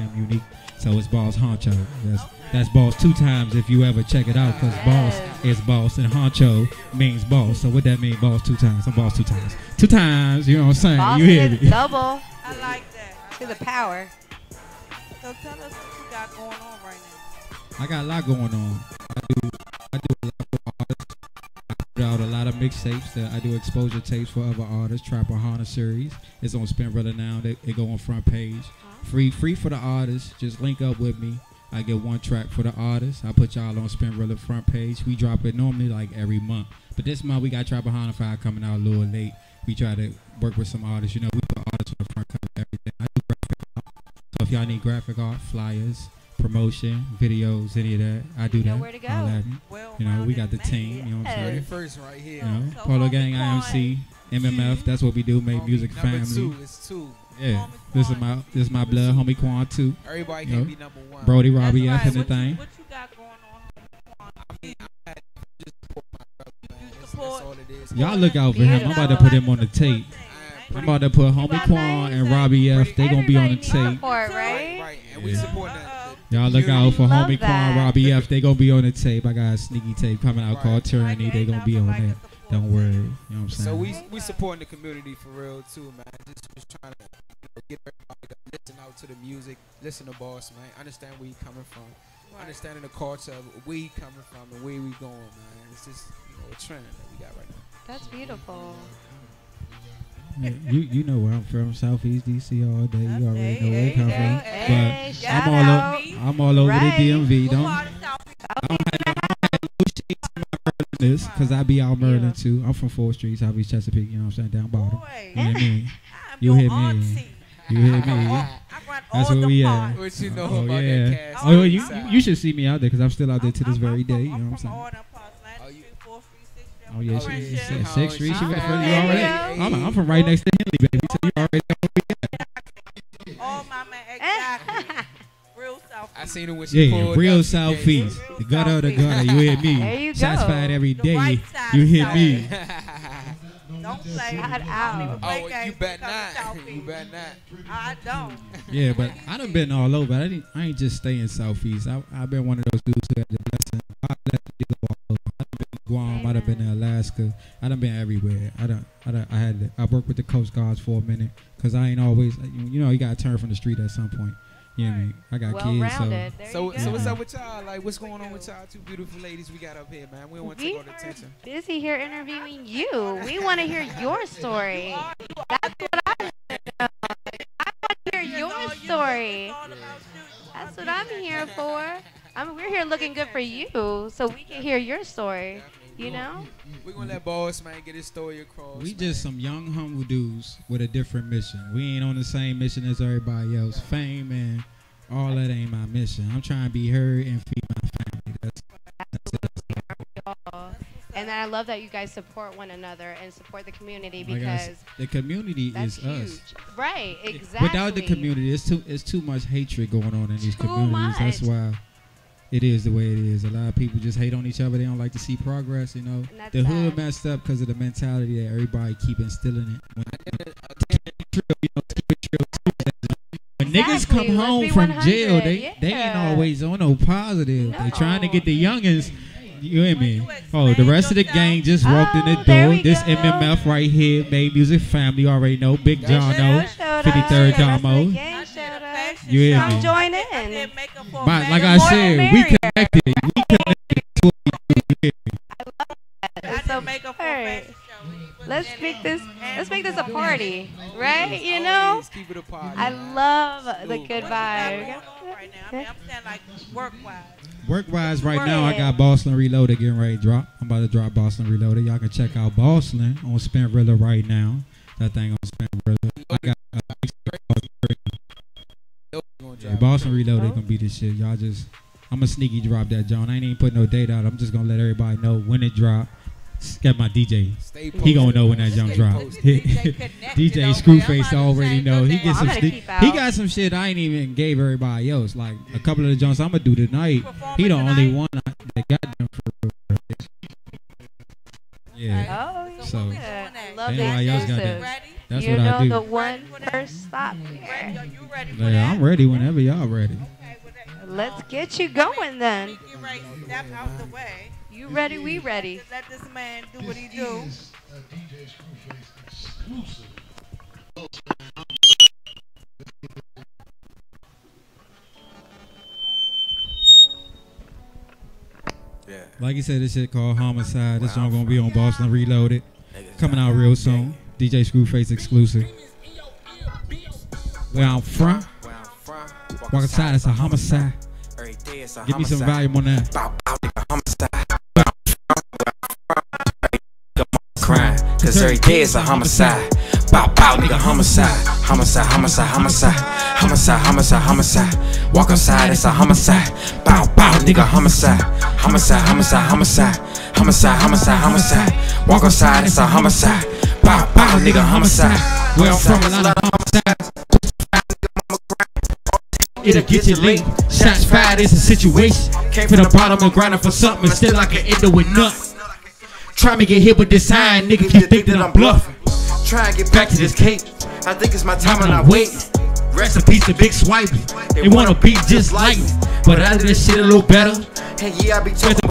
am unique. So it's Boss Honcho. That's that's Boss two times if you ever check it out, because Boss is Boss and Honcho means Boss. So what that mean? Boss two times. I'm Boss two times. Two times. You know what I'm saying? Boss you hear me? double. I like that. To the power. So tell us what you got going on right now. I got a lot going on. I do, I do a lot for artists. I put out a lot of mixtapes. I do exposure tapes for other artists. Trapper Hana series. It's on Spin Brother now. They, they go on front page. Uh-huh. Free, free for the artists. Just link up with me. I get one track for the artists. I put y'all on Spin Brother front page. We drop it normally like every month, but this month we got Trapper Hana Five coming out a little late. We try to work with some artists. You know, we put artists on the front cover everything. I if y'all need graphic art, flyers, promotion, videos, any of that, I do You know that. where to go. All that. You know, we got the team. You know what I'm saying? first right here. You know, So Polo Homie Gang, IMC, MMF. That's what we do. Make music number family. two, it's two. Yeah, this is my this is my blood, homie Quan too. Everybody You can't be number one. Brody Robbie right. F and the What you- thing. What you got going on? I mean, I just support my brother, man. That's, that's all it is. Y'all look out for him. I'm about to put him on the tape. I'm about to put homie Quan and Robbie F. They gonna be on the tape. Right? Right, and we Yeah. supporting the, Y'all look out for homie Quan. Robbie F. They gonna be on the tape. I got a sneaky tape coming out called Tyranny. They gonna be on there. Don't worry. You know what I'm saying? So we we supporting the community for real too, man. Just was trying to you know, get everybody to listen out to the music, listen to Boss, man. Understand where he coming from, understanding the culture of where he coming from and where we going, man. It's just you know a trend that we got right now. That's beautiful. Yeah, you you know where I'm from, Southeast DC all day. You already know where I Hey, come hey, from. hey, but I'm all out. over. I'm all over Right. the DMV. Don't I don't have I don't have no shade to my Merliness, cause I be out Maryland too. I'm from 4th Street, Southeast Chesapeake. You know what I'm saying? Down bottom. You hear me? You hear me? You hear me? That's where we at. What you know oh about that yeah. Cass Oh, you, you you should see me out there, cause I'm still out there to this very day. You know what I'm saying? Oh yeah, she, she said Oh, Street. She she went from. You already. I'm, I'm from right next to Henley, baby. So you already know where we at. Oh, my man, exactly. Real South. I seen her when she Yeah, pulled real up. Southeast. The gutter, the gutter. You hear me? There you Shots go. fired every The day. right side You of hear me? Don't play. Shout don't out. Oh, you bet not. Southeast. You bet not. I don't. Yeah, but I done been all over. I didn't. I ain't just stay in Southeast. I I've been one of those dudes who had the blessing. I blessed to Guam. I done been to Alaska. I done been everywhere. I done. I done. I had. I worked with the Coast Guards for a minute because I ain't always. You know, you gotta turn from the street at some point. You know what I mean? I got kids, so. Well-rounded. There So, you so go. what's up with y'all? Like, what's going on with y'all two beautiful ladies we got up here, man? We don't want to take all the are attention. busy here interviewing you. We want to hear your story. That's what I want to know. I want to hear your story. That's what I'm here for. I mean, we're here looking good for you, so we can hear your story. You know? We gonna let Boss man get his story across. We just some young humble dudes with a different mission. We ain't on the same mission as everybody else. Fame and all that ain't my mission. I'm trying to be heard and feed my family. That's, that's it. And then I love that you guys support one another and support the community oh because s- the community that's is huge. us. Right, exactly. Without the community, it's too it's too much hatred going on in these Too communities. That's why it is the way it is. A lot of people just hate on each other. They don't like to see progress. You know, the hood sad. messed up because of the mentality that everybody keep instilling it. When, to keep it trill, you know, to keep it trill. When niggas come home from 100. jail, they they ain't always on no positive. They trying to get the youngins. You hear me? Oh, the rest of the gang just walked in the Oh, door. This go. MMF right here, made music family. Already know. Big John O, Showed 53rd up. Damo. Gang showed. You hear me? join in. But like I more the said, we connected. We connected to what we do. You hear me? It's. Let's make this let's make this a party, right? You know, Always keep it a party. I love the good vibe. right now? I mean, I'm saying like work wise. Work wise, right now I got Boston Reloaded getting ready to drop. I'm about to drop Boston Reloaded. Y'all can check out Boston on Spinrilla right now. That thing on Spin Rilla. I got uh, yeah, Boston Reloaded gonna be the shit. Y'all just I'm gonna sneaky drop that John. I ain't even put no date out. I'm just gonna let everybody know when it drop. Get my DJ. Stay He gonna know when that jump Stay drop. posted. DJ Screwface already know. He gets I'm some. sti- he got some shit I ain't even gave everybody else. Like a couple of the jumps I'm gonna do tonight. He the only one I- that got them for. Yeah. Oh, So yeah. I love anybody else got exclusive. that? That's you what know I do. the one first stop here. Yeah, I'm ready whenever y'all ready. Let's get you going then. Get right, step out the way. You ready? We ready. Let this man do what he do. Yeah. Like you said, this shit called Homicide. This song gonna be on Boston Reloaded. Coming out real soon. DJ Screwface exclusive. Where I'm from. Walk inside, it's a homicide. Every day it's a Give me some volume on that. Cause every day it's a homicide. Bow, bow, nigga, homicide. Homicide, homicide, homicide. Homicide, homicide, homicide. Walk outside, it's a homicide. Bow, bow, nigga, homicide. Homicide, homicide, homicide. Homicide, homicide, homicide. Walk outside, it's a homicide. Bow, bow, nigga, homicide. Where I'm from, a lot of homicides. It'll get you late. Shots fired is a situation. Came from the bottom and grinding for something. and Still I can end it with nothing. Try me get hit with this sign, nigga. You think that I'm bluffing? Try and get back to this cake. I think it's my time and I wait. Rest in peace to Big Swipe. They wanna be just like me, but I do this shit a little better. And yeah, I be talking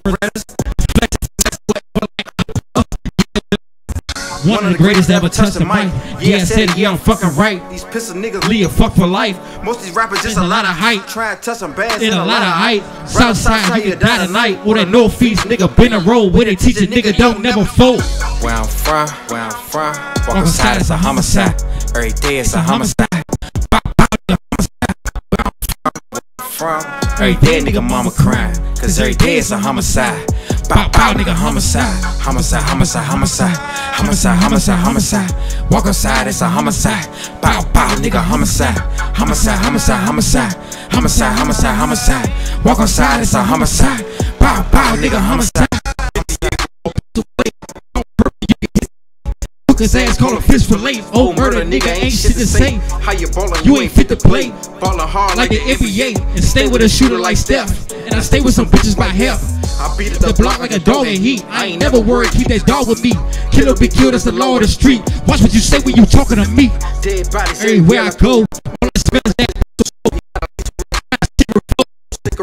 One of the greatest ever touched the mic. Yeah, I said it, yeah, I'm fucking right. These pistol niggas Leah fuck for life. Most of these rappers just a lot of hype. Try and touch some bands In a lot of hype. Southside, you can die tonight. Or that Northeast nigga been a road where they teach a nigga don't never fold. Where I'm from, where I'm from. Walk it's a homicide. Every day it's a homicide. From every day, nigga, mama crying. Cause every day it's a homicide. Bow, bow, nigga, homicide. Homicide, homicide, homicide. Homicide, homicide, homicide. Walk outside, it's a homicide. Bow, bow, nigga, homicide. Homicide, homicide, homicide. Homicide, homicide, homicide. Walk outside, it's a homicide. Bow, bow, nigga, homicide. His ass, call him fist for late. Oh, murder, nigga, ain't shit to say. How you ballin'? You ain't fit to play. Ballin' hard Like the NBA, and stay with a shooter like Steph. And I stay with some bitches by half. I beat The block like a dog in heat. I ain't never worried, keep that dog with me. Killer be killed, that's the law of the street. Watch what you say when you talking to me. Dead bodies Everywhere I go, all smell that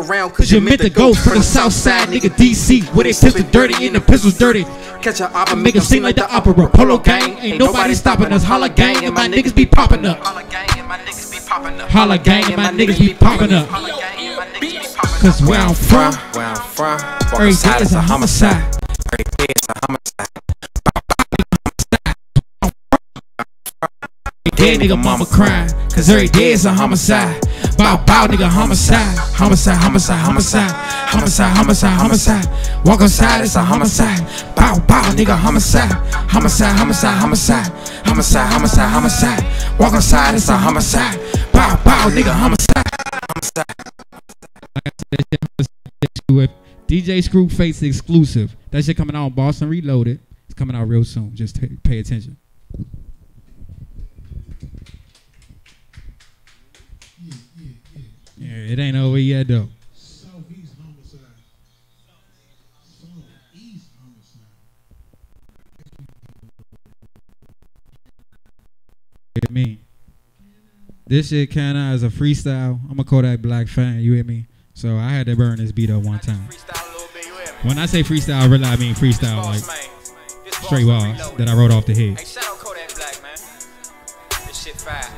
around Cause you meant to go from the south side, nigga DC, where they pistol dirty and the pistols dirty. Catch a opera, Make 'em sing like the opera. Polo gang, ain't nobody stopping us. Holla gang, and my niggas be popping up. Holla gang and my niggas be popping up. Holla gang, and my niggas be popping up. Cause where I'm from, Where I'm from, walk every day is a homicide. Every day it's a homicide. Dead nigga mama crying, cause every day is a homicide. Bow bow nigga homicide. Homicide, homicide, homicide. Homicide, homicide, homicide. Walk outside, it's a homicide. Bow bow nigga homicide. Homicide, homicide, homicide. Homicide, homicide, homicide. Walk outside, it's a homicide. Bow bow nigga homicide. With DJ Screwface exclusive. That shit coming out on Boston Reloaded. It's coming out real soon. Just pay attention. It ain't over yet though. Southeast homicide. Southeast homicide. You hear me? This shit kinda as a freestyle. I'm a Kodak Black fan, you hear me? So I had to burn this beat up one time. When I say freestyle, I really I mean freestyle like straight bars that I wrote off the head. Shout out Kodak Black, man. This shit fire.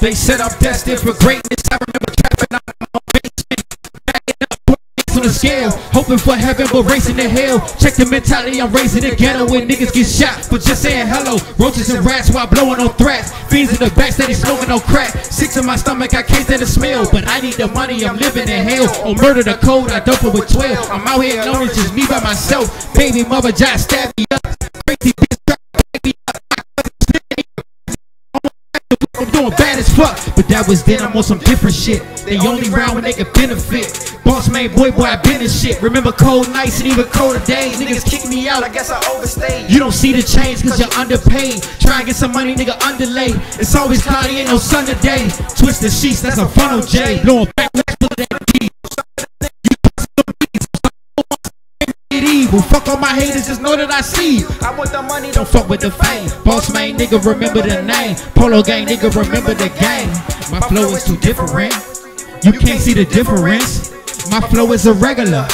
They said I'm destined for greatness. I remember trapping out my basement, backing up on the scale, hoping for heaven but racing to hell. Check the mentality, I'm raising the ghetto when niggas get shot for just saying hello. Roaches and rats while blowing on threats. Fiends in the back steady smoking on crack. Six in my stomach, I can't stand the smell, but I need the money. I'm living in hell. On murder the code, I dope it with 12. I'm out here alone, it's just me by myself. Baby mother just stabbed me up. Crazy bitch I'm doing bad as fuck, but that was then. I'm on some different shit. They only round when they can benefit. Boss man, boy, boy, I been in shit. Remember cold nights and even colder days. Niggas kick me out. I guess I overstayed. You don't see the change cause you're underpaid. Try and get some money, nigga, underlay. It's always cloudy, ain't no sun today. Twist the sheets, that's a funnel J. Blowing back, let's put Evil. Fuck all my haters, just know that I see you. I want the money, Don't fuck with the fame. Boss man, nigga, remember the name. Polo gang, nigga, remember the game. My flow is too different. You can't see the difference. My flow is irregular.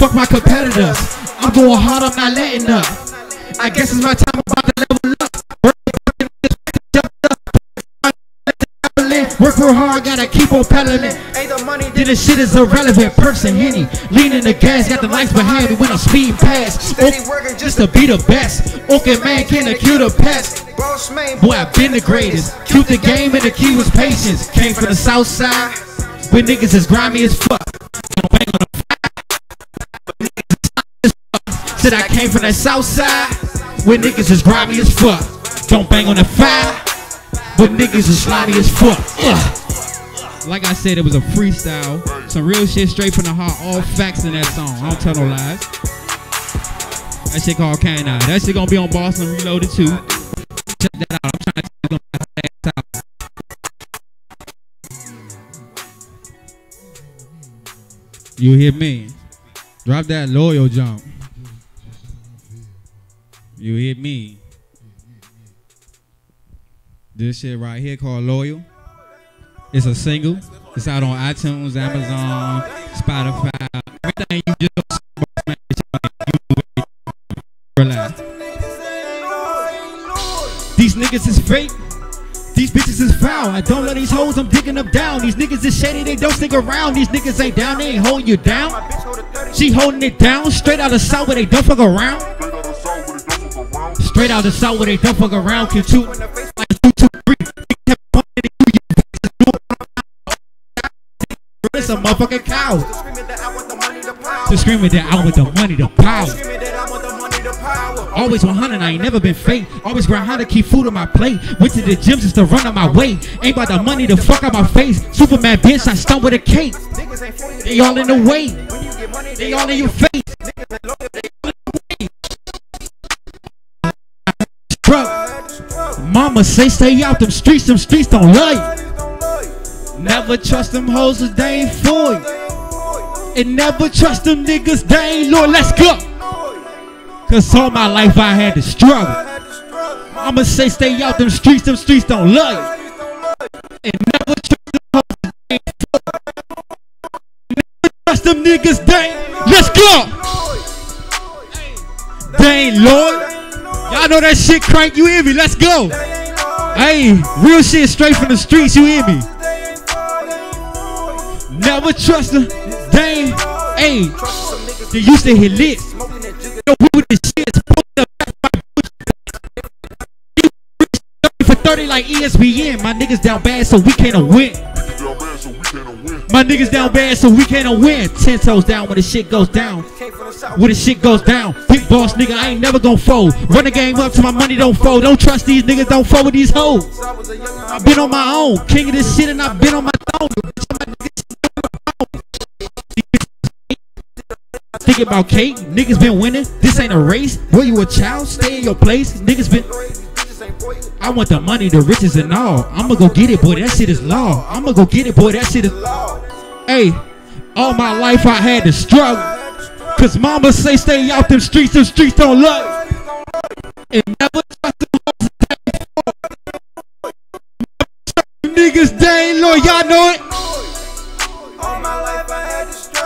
Fuck my competitors. I'm going hard, I'm not letting up. I guess it's my time about to level up. Work real hard, gotta keep on pedaling. Ain't the money, Then the shit is irrelevant. Person Henny, leaning the gas, got the lights behind me when I'm speeding past. Steady oh, working just to be the best. Okay, man, can't kill the pest. Boy, I've been the greatest. Cute the game and the key was patience. Came from the south side, where niggas is grimy as fuck. Don't bang on the fire. Said I came from the south side, where niggas is grimy as fuck. Don't bang on the fire, but niggas is slimy as fuck. Ugh. Like I said, it was a freestyle. Some real shit straight from the heart. All facts in that song. I don't tell no lies. That shit called Canine. That shit gonna be on Boston Reloaded too. Check that out. I'm trying to tell you ass out. You hear me? Drop that loyal jump. You hear me? This shit right here called Loyal. It's a single. It's out on iTunes, Amazon, Spotify, everything you just. These niggas is fake. These bitches is foul. I don't let these hoes, I'm digging them down. These niggas is shady, they don't stick around. These niggas ain't down, they ain't holding you down. She holding it down, straight out of south where they don't fuck around. Straight out of south where they don't fuck around. Can shoot like two, two, three. A motherfucking cow. To screaming that I want the money, the power. Always 100, I ain't never been fake. Always grind hard to keep food on my plate. Went to the gym just to run on my way. Ain't about the money to fuck out my face. Superman bitch, I stunt with a cape. They all in the way. They all in your face. Truck. Mama say stay out them streets, them streets don't love you. Never trust them hoes, 'cause they ain't for you. And never trust them niggas, they ain't loyal. Let's go. Cause all my life I had to struggle. I'ma say stay out them streets, them streets don't love you. And never trust them hoes, 'cause they ain't for you. Never trust them niggas, they ain't. Let's go. They ain't loyal. Y'all know that shit crank, you hear me? Let's go. Hey, real shit straight from the streets, you hear me? Never trust them. Ain't, hey, they used to hit lit. Yo, we with pulled up For 30 like ESPN, my niggas down bad so we can't win. My niggas down bad so we can't win. Ten toes down when the shit goes down. When the shit goes down. Big boss nigga, I ain't never gonna fold. Run the game up till my money don't fold. Don't trust these niggas, don't fold with these hoes. I've been on my own, king of this shit, and I've been on my throne. Thinking about cake, niggas been winning. This ain't a race. Boy, you a child, stay in your place. Niggas been. I want the money, the riches, and all. I'ma go get it, boy. That shit is law. I'ma go get it, boy. That shit is. Law. Hey, all my life I had to struggle. Cause mama say stay out them streets, them streets don't love. you. And never trust them hoes. Niggas, they ain't loyal, y'all know it.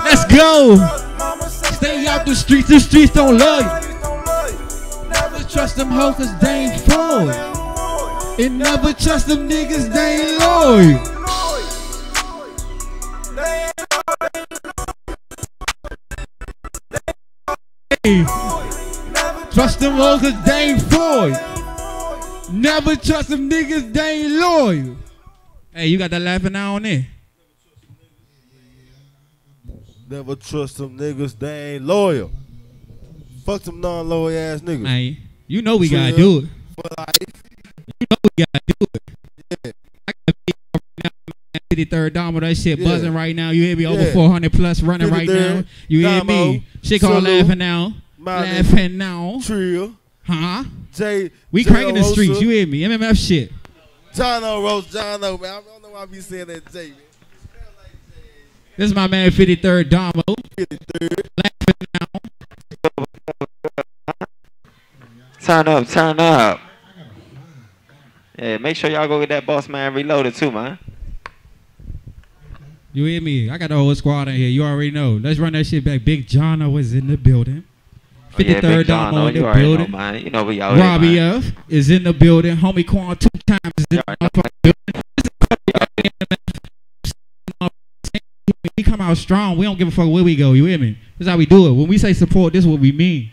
Let's go. Stay out the streets, the streets don't love you. Never trust them hoes cause they ain't for. And never trust them niggas, they ain't loyal. Trust them hoes cause they ain't for. Never trust them niggas, they ain't loyal. Hey, you got that laughing now on there? Never trust them niggas, they ain't loyal. Fuck them non-loyal ass niggas. Man, you know we gotta do it. For life. You know we gotta do it. I got a video right now, man, 53rd Damo, that shit Yeah. buzzing right now. You hear me? Over Yeah. 400 plus running right now. You hear Damo, me? Shit called laughing now. laughing now. Trill. Huh? Jay. We Jay cranking the streets. You hear me? MMF shit. John O. Rose, John O. Man, I don't know why I be saying that Jay, man. This is my man 53rd Damo. 53rd. Laughing now. Turn up, turn up. Yeah, make sure y'all go get that boss man reloaded too, man. You hear me? I got the whole squad in here. You already know. Let's run that shit back. Big John was in the building. Oh, yeah, 53rd John, oh, in you the already know, building. man. You know we out here, Robbie man. F is in the building. Homie Quan two times is in the building. We come out strong. We don't give a fuck where we go. You hear me? This is how we do it. When we say support, this is what we mean.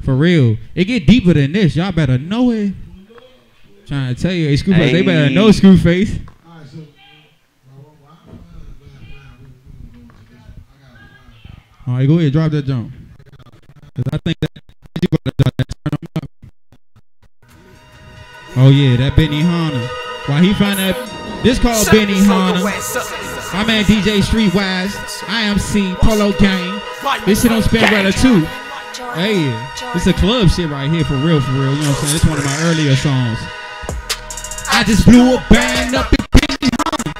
For real. It get deeper than this. Y'all better know it. Trying to tell you, hey, Screwface, they better know Hey. Screwface. All right, go ahead, drop that jump. 'Cause I think that you gotta drop that, turn 'em up. Oh yeah, that Benihana. Why he found that? This called Benihana. My man DJ Streetwise, IMC, Polo Gang. This shit on Spin Weather too. Hey, this a club shit right here for real, for real. You know what I'm saying? It's one of my earlier songs. I just blew a band up in Benny Hanna.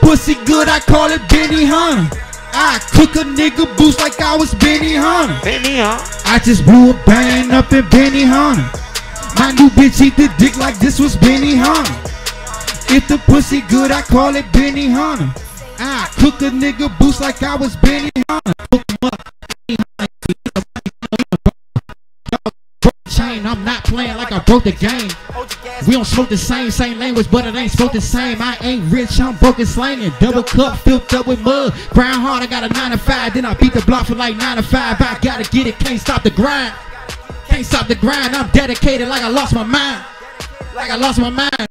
Pussy good, I call it Benihana. I cook a nigga boost like I was Benihana. Benny Hanna. I I just blew a band up in Benihana. My new bitch eat the dick like this was Benihana. If the pussy good, I call it Benihana. I cook a nigga boost like I was Benny Hanna. Hook 'em up. Chain, I'm not playing like I broke the game. We don't smoke the same, same language, but it ain't spoke the same. I ain't rich, I'm broken slanging. Double cup filled up with mud. Grind hard, I got a 9 to 5. Then I beat the block for like 9 to 5. I gotta get it, can't stop the grind. Can't stop the grind, I'm dedicated like I lost my mind. Like I lost my mind.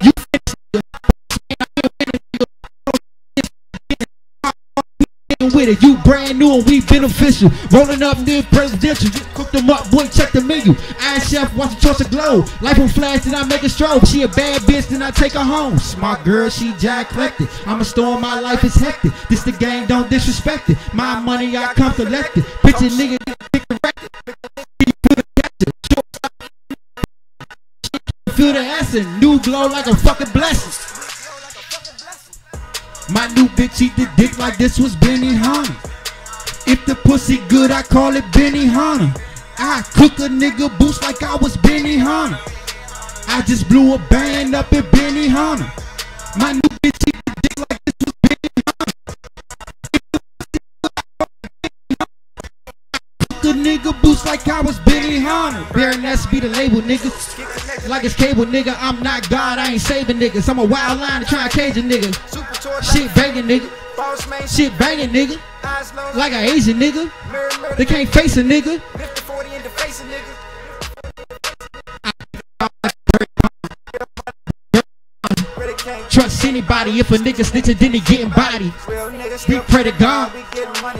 You with it, you brand new and we beneficial. Rolling up near presidential, you cook them up, boy, check the menu. Iron chef, watch the a glow. Life on flash, then I make a stroke. She a bad bitch, then I take her home. Smart girl, she jack collected. I'm a storm, my life is hectic. This the gang, don't disrespect it. My money, I come collected. Bitch, a nigga, get corrected. Feel the essence, new glow like a fucking blessing. My new bitch eat the dick like this was Benihana. If the pussy good, I call it Benihana. I cook a nigga boost like I was Benihana. I just blew a band up at Benihana. My new bitch eat the dick like this was Benny Hanna. Cook a nigga boost like I was Benihana. Baroness be the label, nigga. Like it's cable, nigga. I'm not God, I ain't saving niggas. I'm a wild line to try and cage a nigga. Shit banging, nigga. Shit banging, nigga. Like an Asian nigga. They can't face a nigga. Anybody if a nigga snitching, then he getting body. We pray to God,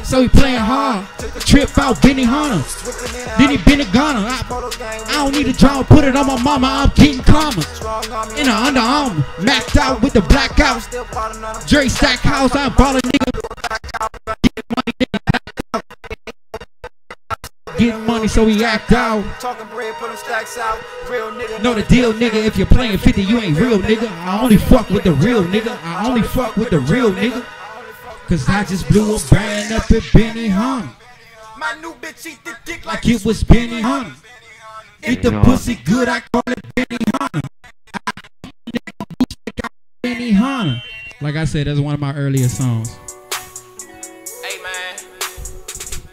so he playing hard. Trip out Benny Hunter, then he Benny Gunner. I, I don't need a drum, put it on my mama, I'm getting karma. In a Under Armour, maxed out with the blackout. Jerry Stackhouse, I'm ballin' nigga. Getting money, so he act out. Talking bread, put them stacks out. Real nigga. Know the deal, nigga. If you're playing 50, you ain't real, nigga. I only fuck with the real nigga. I only fuck with the real nigga. Cause I just blew a band up at Benny Hunter. My new bitch eat the dick Like it was Benny Hunter. Eat the pussy good, I call it Benny Hunter. Benny Hunter. Like I said, that's one of my earliest songs. Hey man.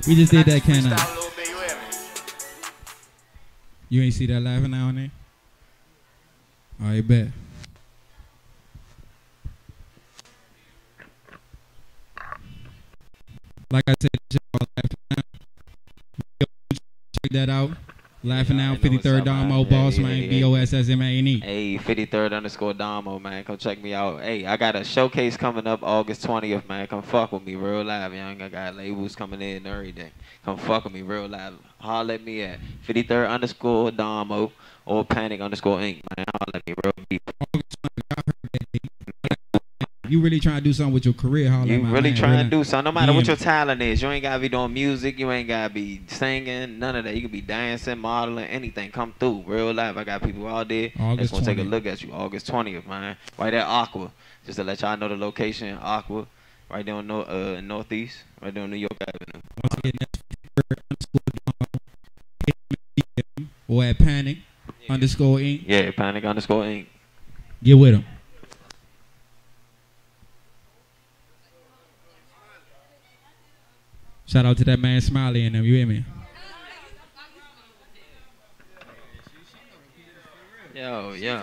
We just did that, can Stop You ain't see that laughing now and then? Right, bet. Like I said, check that out Laughing Now. check that out. Laughing Now, 53rd Damo, Boss Man, B O S S M A N E. Hey, 53rd underscore Domo, man. Come check me out. Hey, I got a showcase coming up August 20th, man. Come fuck with me real live, young. I got labels coming in and everything. Come fuck with me real live. Holler at me at 53rd underscore Domo or Panic underscore Inc. Man, holler at me real deep. You really trying to do something with your career, holla You really man, trying really. to do something. No matter what your talent is, you ain't gotta be doing music. You ain't gotta be singing. None of that. You can be dancing, modeling, anything. Come through, real life. I got people out there that's August gonna take a look at you. August twentieth, man. Right there, Aqua. Just to let y'all know the location, Aqua. Right there on no, uh, Northeast. Right there on New York Avenue. Once again, that's 53rd underscore Damo. Or at Panic underscore Inc. Yeah, Panic underscore Inc. Get with him. Shout out to that man Smiley and them. You hear me? Yo, yo.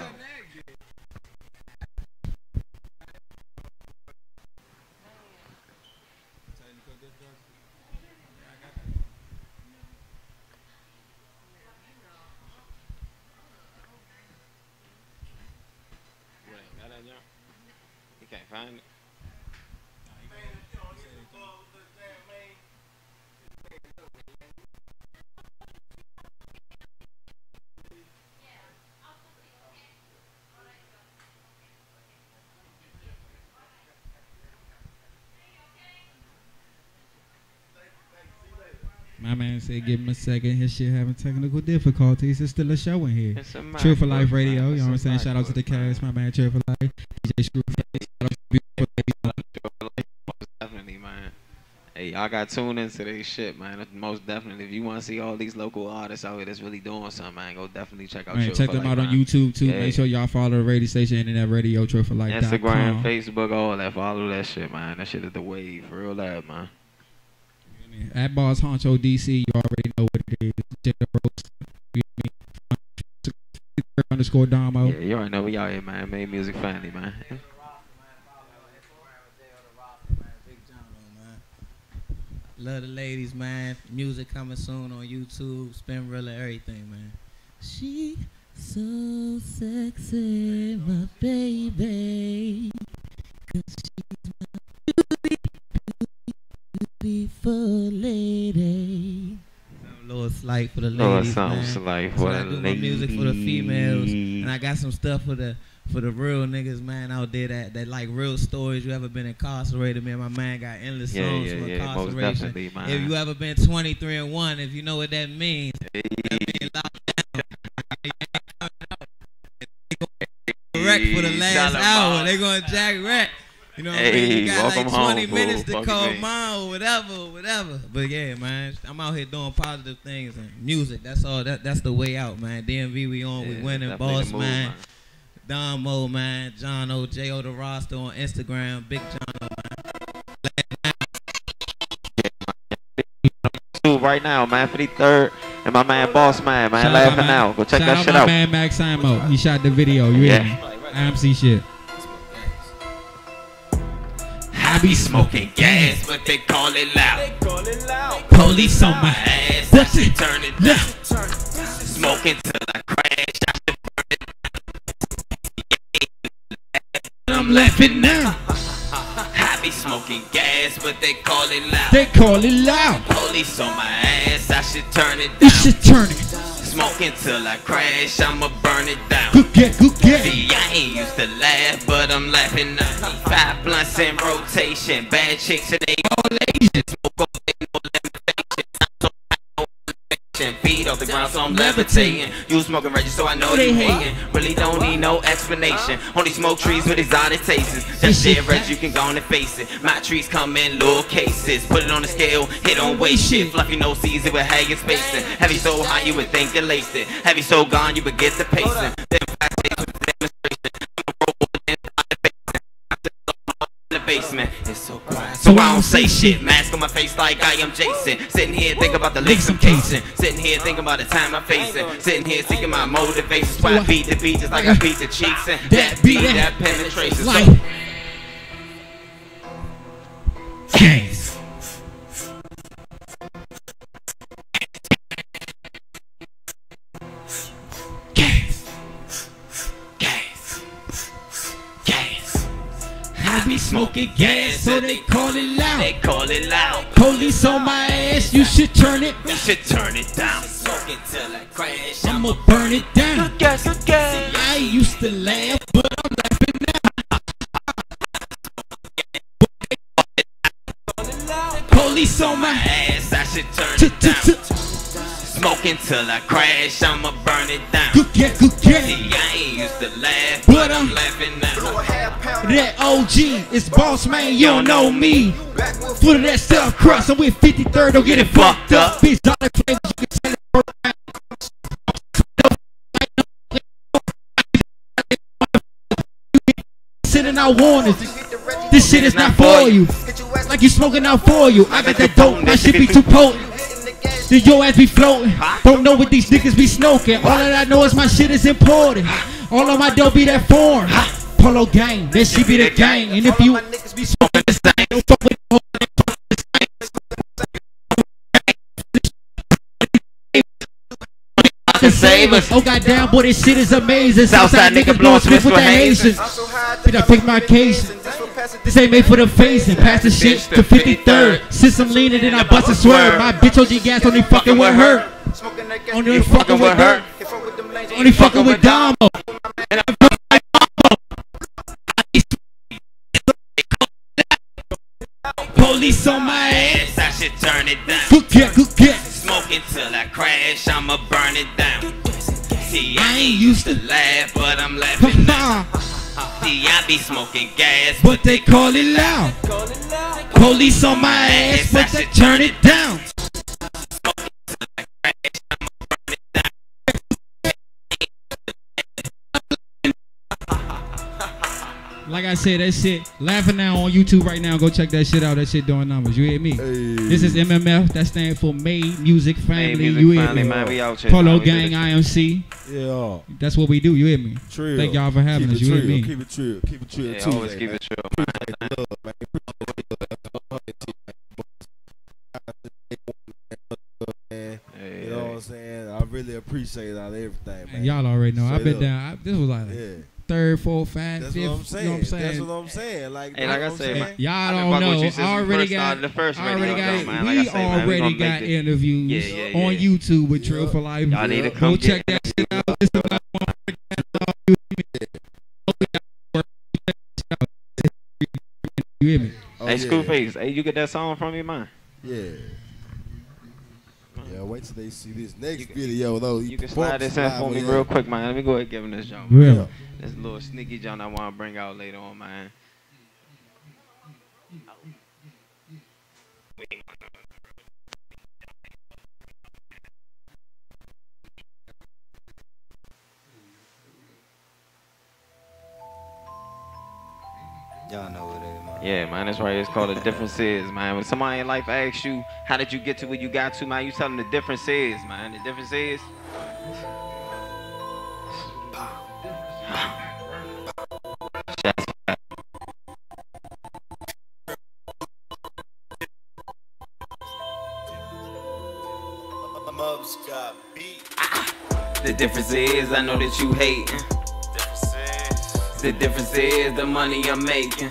Said, give him a second. His shit having technical difficulties. It's still a show in here. It's True for Life Radio. You know what I'm saying? Shout out to the cast. My man, True for Life. DJ Screwface. Shout out to Beautiful Lady. Definitely, man. Hey, y'all got tuned into this shit, man. Most definitely. If you want to see all these local artists out here that's really doing something, man, go definitely check out. Man, check them Life, out on man. YouTube too. Yeah. Make sure y'all follow the radio station Internet Radio Show for Life. Instagram, Facebook, all that. Follow that shit, man. That shit is the wave. For real live, man. At Boss Honcho DC, you already know what it is. Jada Rose. You know what I mean? Underscore Damo. Yeah, you already know we out here, man. Made music finally, man. Love the ladies, man. Music coming soon on YouTube. Spinrilla, everything, man. She so sexy, my baby. Cause she's my beauty, beauty, beautiful lady. Some little slight for the oh, Little ladies, something man. slight So for I the do my music for the females, and I got some stuff for the for the real niggas, man, out there that, that like real stories. You ever been incarcerated? Man, my man got endless Yeah, songs yeah, for yeah, incarceration. definitely, man. If you ever been 23 and one, if you know what that means, that means down. Correct for the last hour. They gonna jack wreck. You know what I mean? Hey, You got like 20 home, minutes to call me. mine or whatever, whatever. But yeah, man, I'm out here doing positive things and music. That's all. That that's the way out, man. DMV, we on. we winning. Boss move, man. man. Don Mo, man. John O. J O. The roster on Instagram. Big John O, Dude, right now, man, 53rd, and my man Boss Man, man, Shout laughing out. Go check shout that out shit my out. man Max Simo. He shot the video. You Yeah. hear me? IMC shit. I be smoking gas, but they call it loud. Police on my ass, I should turn it down. Smoking till I crash, I should burn it I'm laughing now. I be smoking gas, but they call it loud. They call it loud. Police on my ass, I should turn it You down. should turn it. Smoking till I crash, I'ma burn it down. Good get, good get. See, I ain't used to laugh, but I'm laughing now. Five blunts in rotation, bad chicks and they all Asian. Smoke all day, no limitation. 10 feet off the ground, so I'm levitating. You smoking right, so I know they hating. Really don't need no explanation. Only smoke trees with exotic tastes. That shit, Reg, you can go on and face it. My trees come in little cases. Put it on the scale, hit on weight shit. Fluffy no season with hanging spacing. Heavy so high you would think it laced it. Heavy so gone, you would get the pacing. Then five with demonstration. Basement. It's so quiet. So I don't say shit. Mask on my face like I am Jason. Sitting here thinking about the licks I'm casing. Sitting here thinking about the time I'm facing. Sitting here seeking my motivation. So I beat the beat just like I beat the cheeks. And that beat, that penetration. So Gangs. I be smoking gas, so they call it They loud. call it loud. Police on my ass, you should turn it. You should turn it down. Smoking till I crash. I'ma burn it down. gas, good gas. I used to laugh, but I'm laughing now. Police on my ass, I should turn it down. Smoking till I crash, I'ma burn it down. Good get, good. See, I ain't used to laugh, But I'm- laughing now. That OG, it's boss man, you don't know me. Foot of that self crust, I'm with 53rd, don't get it fucked up. Bitch, dollar flavors, you can tell it Sending out warnings. This shit is not for you. Like you smoking out for you. I got that dope, my shit be too potent. Then your ass be floating. Don't know what these niggas be smoking. All that I know is my shit is important. All of my dope be that foreign. Polo gang, that shit be the gang. And if you be smoking the same, don't fuck with the can save us. Oh goddamn, boy, this shit is amazing. Southside niggas blowing Smith with the Haitians. Did I pick my case? This ain't made for the facing. Pass the shit to 53rd. Since I'm leaning, then I bust a swerve. My bitch OG gas only fucking with her. Only fucking with her. Only fucking with Damo. Police on my ass. Ass, I should turn it down. Good get, good get. Smoking till I crash, I'ma burn it down. See, I ain't used to laugh, but I'm laughing now. See, I be smoking gas, But they call it loud. Police on my ass, but they turn it down. Like I said, that shit laughing now on YouTube right now. Go check that shit out. That shit doing numbers. You hear me? This is MMF. That stands for Made Music Family. Music you hear Family, me? man. We out here, Polo man. We Gang IMC. Yeah. That's what we do. You hear me? Trill. Thank y'all for having keep us. You trill. hear me? Keep it trill. Keep it trill. Yeah, Tuesday, always keep it trill, Appreciate the man. Love. Man. You know what I'm saying? I really appreciate it out everything, man. Y'all already know. I've been up. down. I, this was like Yeah. Third, fourth, five, That's fifth. what I'm You saying. know what I'm saying? That's what I'm saying. Like, Hey, like I what I'm said, saying? Y'all I've don't know. you since we already got, started the first already got, show, man. we Like I say, man, we already got make this- interviews Yeah, yeah, on. YouTube with Trill for Life. Y'all need to Go come check that shit out. This is another one. You hear me? Oh, hey, yeah. Skrewface, hey, you get that song from your man? Yeah. Yeah, wait till they see this next video though. You can slide this in for me real quick, man. Let me go ahead and give him this jump. Real. a little sneaky John I want to bring out later on, man. Y'all know what it is, man. Yeah, man, that's right. It's called the difference is, man. When somebody in life asks you, how did you get to where you got to, man, you tell them the difference is, man. The difference is. The difference is, I know that you hate. The difference is the money I'm making.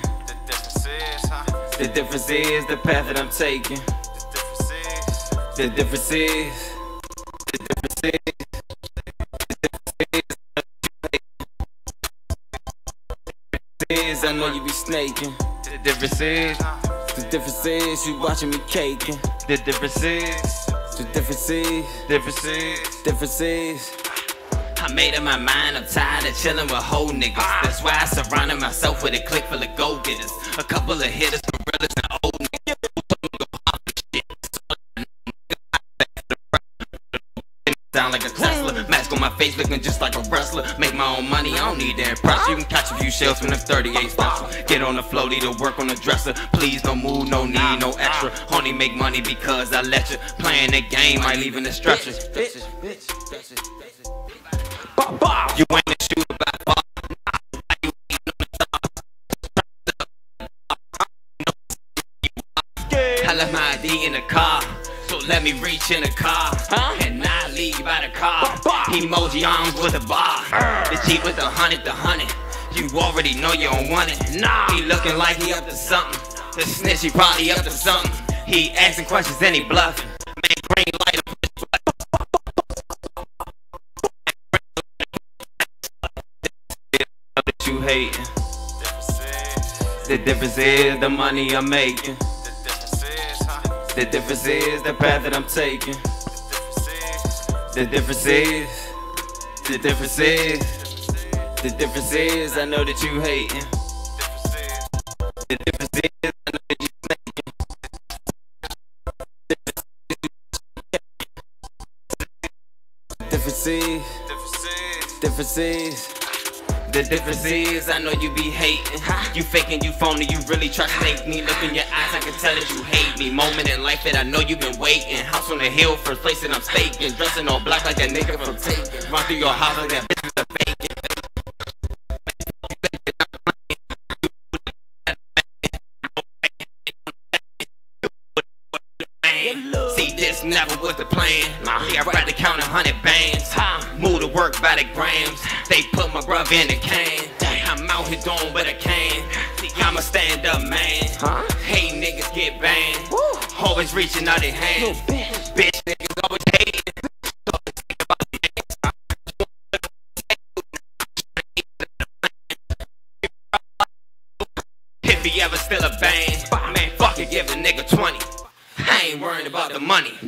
The difference is the path that I'm taking. The difference is. The snaking. The difference is. The difference is you watching me caking. The difference is. The difference is. Difference is. Difference is. I made up my mind, I'm tired of chilling with whole niggas. That's why I surrounded myself with a clique full of go getters. A couple of hitters, face looking just like a wrestler. Make my own money, I don't need to impress you. Can catch a few shells from the 38 special. Get on the floaty to work on the dresser. Please no move, no need, no extra. Only make money because I let you. Playing the game, I leave in the stretcher. Bitch, bitch, bitch, You ain't a shooter by far. I left my ID in the car. So let me reach in the car not leave by the car. Emoji arms with a bar. The Jeep with a hundred, the hundred. You already know you don't want it. Nah. He looking like he up to something. The snitch, he probably up to something. He asking questions and he bluffing. Man, green light. that you hating. The difference is the money I'm making. The difference is the path that I'm taking. The difference is, the difference is, the difference is I know that you hating. The difference is I know that. Difference is, difference. The difference is, I know you be hating. You faking, you phony, you really try to snake me. Look in your eyes, I can tell that you hate me. Moment in life that I know you been waiting. House on the hill, first place that I'm staking. Dressing all black like that nigga from Taken. Run through your house like that bitch is a bacon. See, this never was the plan. See, I'd rather count a hundred bands. Move to work by the grams. They put my bruv in the can. I'm out here doing what I can. See, I'm a stand up man. Huh? Hey, niggas get banned. Always reaching out their hands.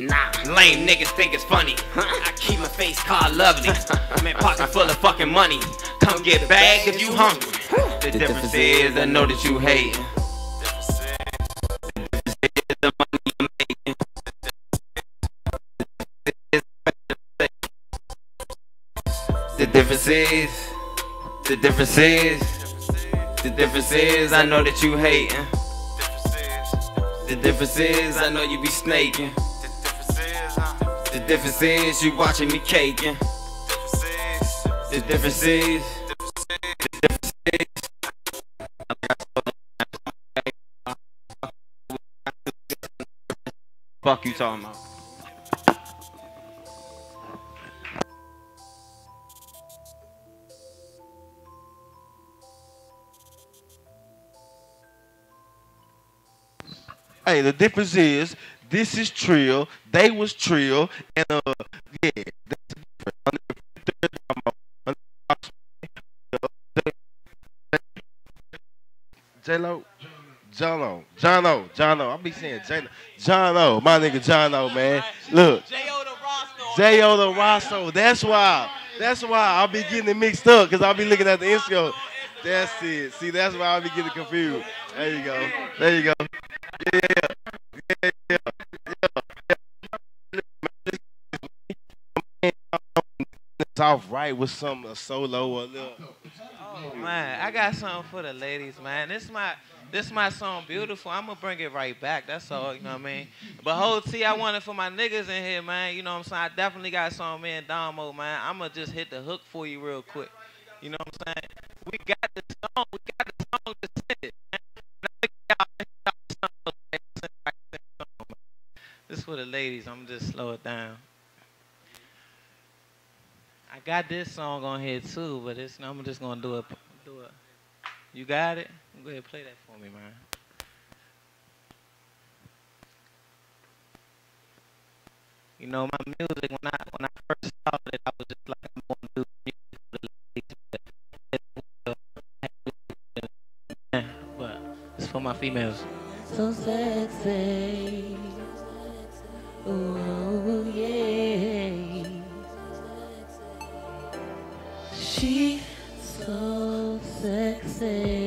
Nah. Lame niggas think it's funny. I keep my face called lovely. Man, pocket full of fucking money. Come get bag if you hungry. The difference is I know that you hate. The difference is, the difference is, the difference is, I know that you hating. The difference is, I know you be snaking. The difference is, you watching me caking. The difference is, the difference is. Fuck you talking about? Hey, the difference is this is Trill, they was Trill, and uh, yeah, that's the the the- J-Lo, Jono, Jono, Jono. I be saying Jono, Jono, my nigga Jono, man. Look, J.O. the Rosso. That's why. That's why I'll be getting it mixed up because I'll be looking at the Instagram. That's it. See, that's why I'll be getting confused. There you go. There you go. Yeah, yeah, yeah. Off right with some a solo or a little. Oh man, I got something for the ladies, man. This my this my song beautiful. I'm gonna bring it right back. That's all, you know what I mean? But whole T, I want it for my niggas in here, man. You know what I'm saying? I definitely got some me and Damo, man. I'ma just hit the hook for you real quick. You know what I'm saying? We got the song, we got the song to send it, man. Man. Man. This for the ladies. I'ma just slow it down. I got this song on here too, but it's I'm just gonna do it. Do it. You got it? Go ahead, play that for me, man. You know, my music when I when I first started, I was just like I'm gonna do music for the but it's for my females. So sexy. Ooh, yeah. She so sexy.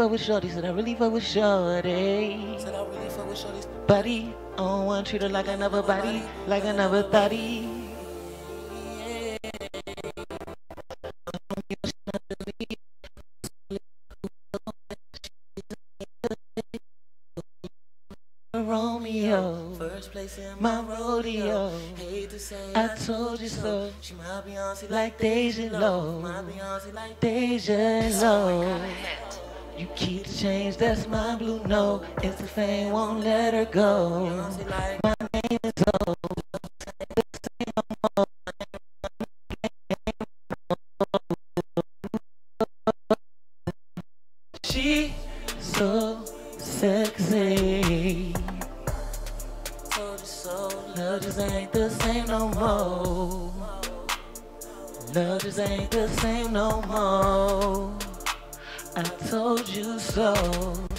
Fuck with Shorty, said I really fuck with Shorty. Said I really fuck with Shorty's body. I don't want to treat her like another body, like another body. Romeo, first place in my rodeo. I told you so. She my Beyonce like Deja Lo. My Beyonce like Deja Lo. You keep the change, that's my blue note. If the fame won't let her go. My name is O. She so sexy. Told you so. Love just ain't the same no more. Love just ain't the same no more. I told you so.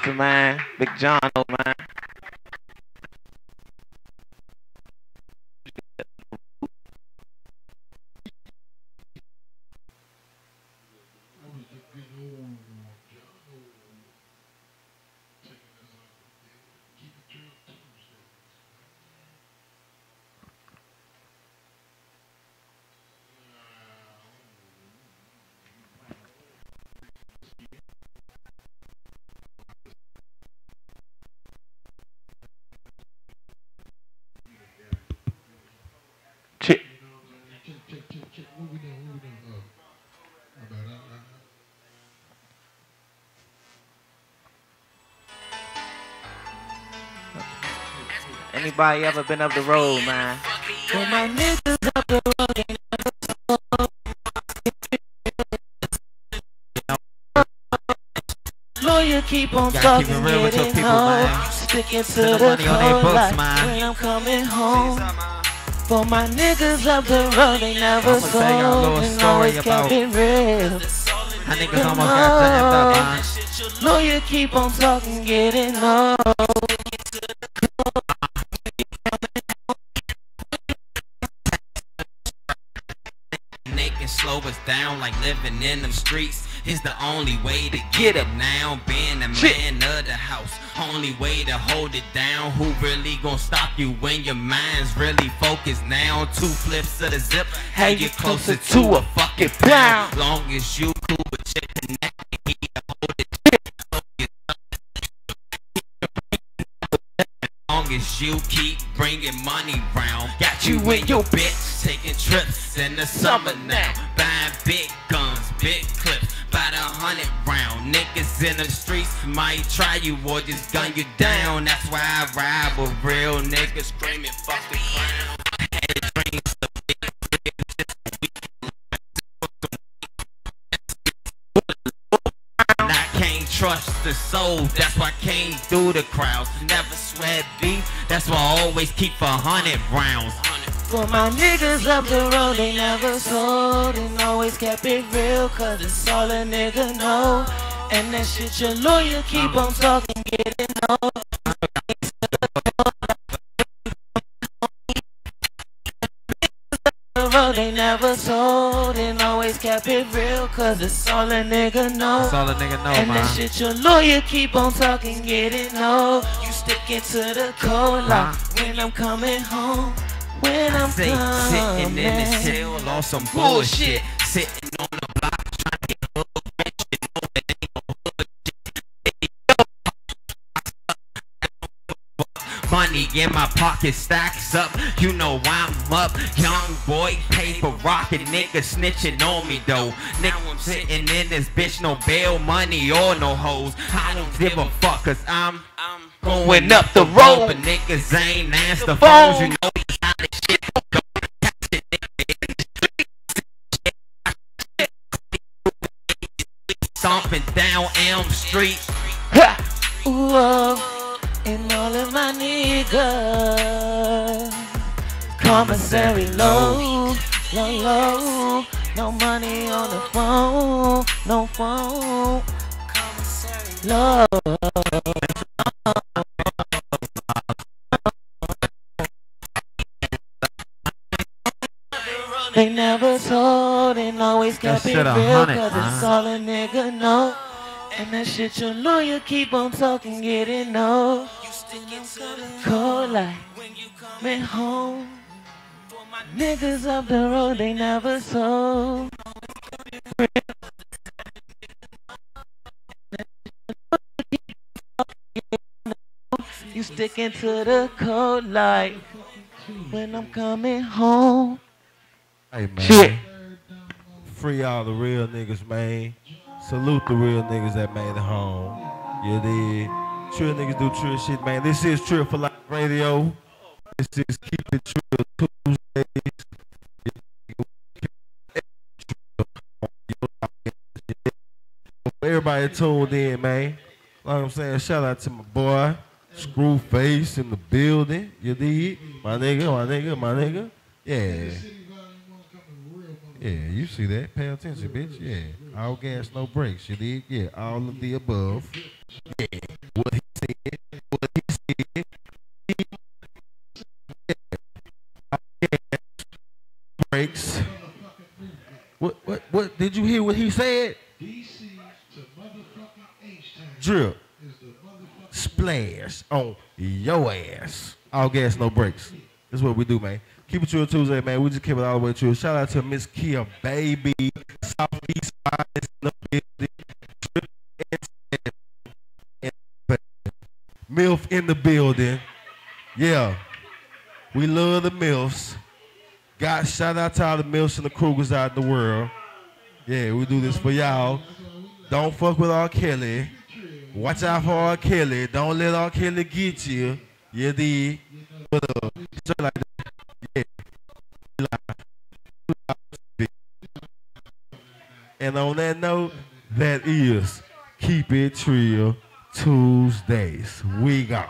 The man. Big John, Anybody ever been up the road, man? When my niggas up the road, they never Lawyer keep on Gotta keep talking, it real with your getting people, home. man. Sticking to Put the the money on their code books, like man. when I'm coming home. For my niggas up the road, they never I'ma tell y'all a sold little and story always about- kept it real. My niggas almost got jammed up, man. Lawyer keep on talking, getting old. They can slow us down like living in them streets is the only way to get it now. Being a man of the house, only way to hold it down. Who really gonna stop you when your mind's really focused now? Two flips of the zip, have you closer to a fucking pound. Long as you cool with your connect, he hold it. As you keep bringing money round, got you and your bitch taking trips in the summer now, buying big guns, big clips, about a hundred round. Niggas in the streets might try you or just gun you down. That's why I ride with real niggas screaming, fuck the clown. Trust the soul, that's why I came through the crowds. Never sweat beef, that's why I always keep a hundred rounds. For my niggas up the road, they never sold and always kept it real, cause it's all a nigga know. And that shit your lawyer keep on talking, getting old. The they never sold and always kept it real, cause it's all a nigga know. That's all a nigga know, And man. that shit your lawyer keep on talking, getting old. You sticking to the like when I'm coming home. When I'm Say, sitting in this coming. jail on some bullshit. Sitting on Money in my pocket stacks up. You know I'm up. Young boy, paper rockin' nigga snitching on me though. Now I'm sitting in this bitch, no bail money or no hoes. I don't give a fuck cause I'm going up the road. But niggas ain't answer phones. You know. Stomping down Elm Street. Ooh, oh, and all of my niggas. Commissary low, low, low. No money on the phone, no phone. Commissary low. They never told and always kept it real And that shit your lawyer keep on talking, getting old. You stick into the cold like coming home. Niggas up the road, they never sold. You sticking to the cold light when I'm coming home. Hey man. Shit. Free all the real niggas, man. Salute the real niggas that made it home. You did. Trill niggas do trill shit, man. This is Trill for Life Radio. This is Keep It Trill Tuesdays. Everybody tuned in, man. Like I'm saying, shout out to my boy, Skrewface in the building. You did? My nigga, my nigga, my nigga. Yeah. Yeah, you see that. Pay attention, bitch. Yeah. All gas, no brakes. You did? Yeah. All of the above. Yeah. What he said. What he said. He, yeah. Gas, brakes. What, what, what? Did you hear what he said? D.C. to motherfucking H. Drip. Splash on your ass. All gas, no brakes. That's what we do, man. Keep it true Tuesday, man. We just keep it all the way true. Shout out to Miss Kia Baby, Southeast Finest in the building. MILF in the building. Yeah. We love the MILFs. God, shout out to all the MILFs and the Krugers out in the world. Yeah, we do this for y'all. Don't fuck with R. Kelly. Watch out for R. Kelly. Don't let R. Kelly get you. You did. But, uh, like that. And on that note, that is Keep It Trill Tuesdays. We go.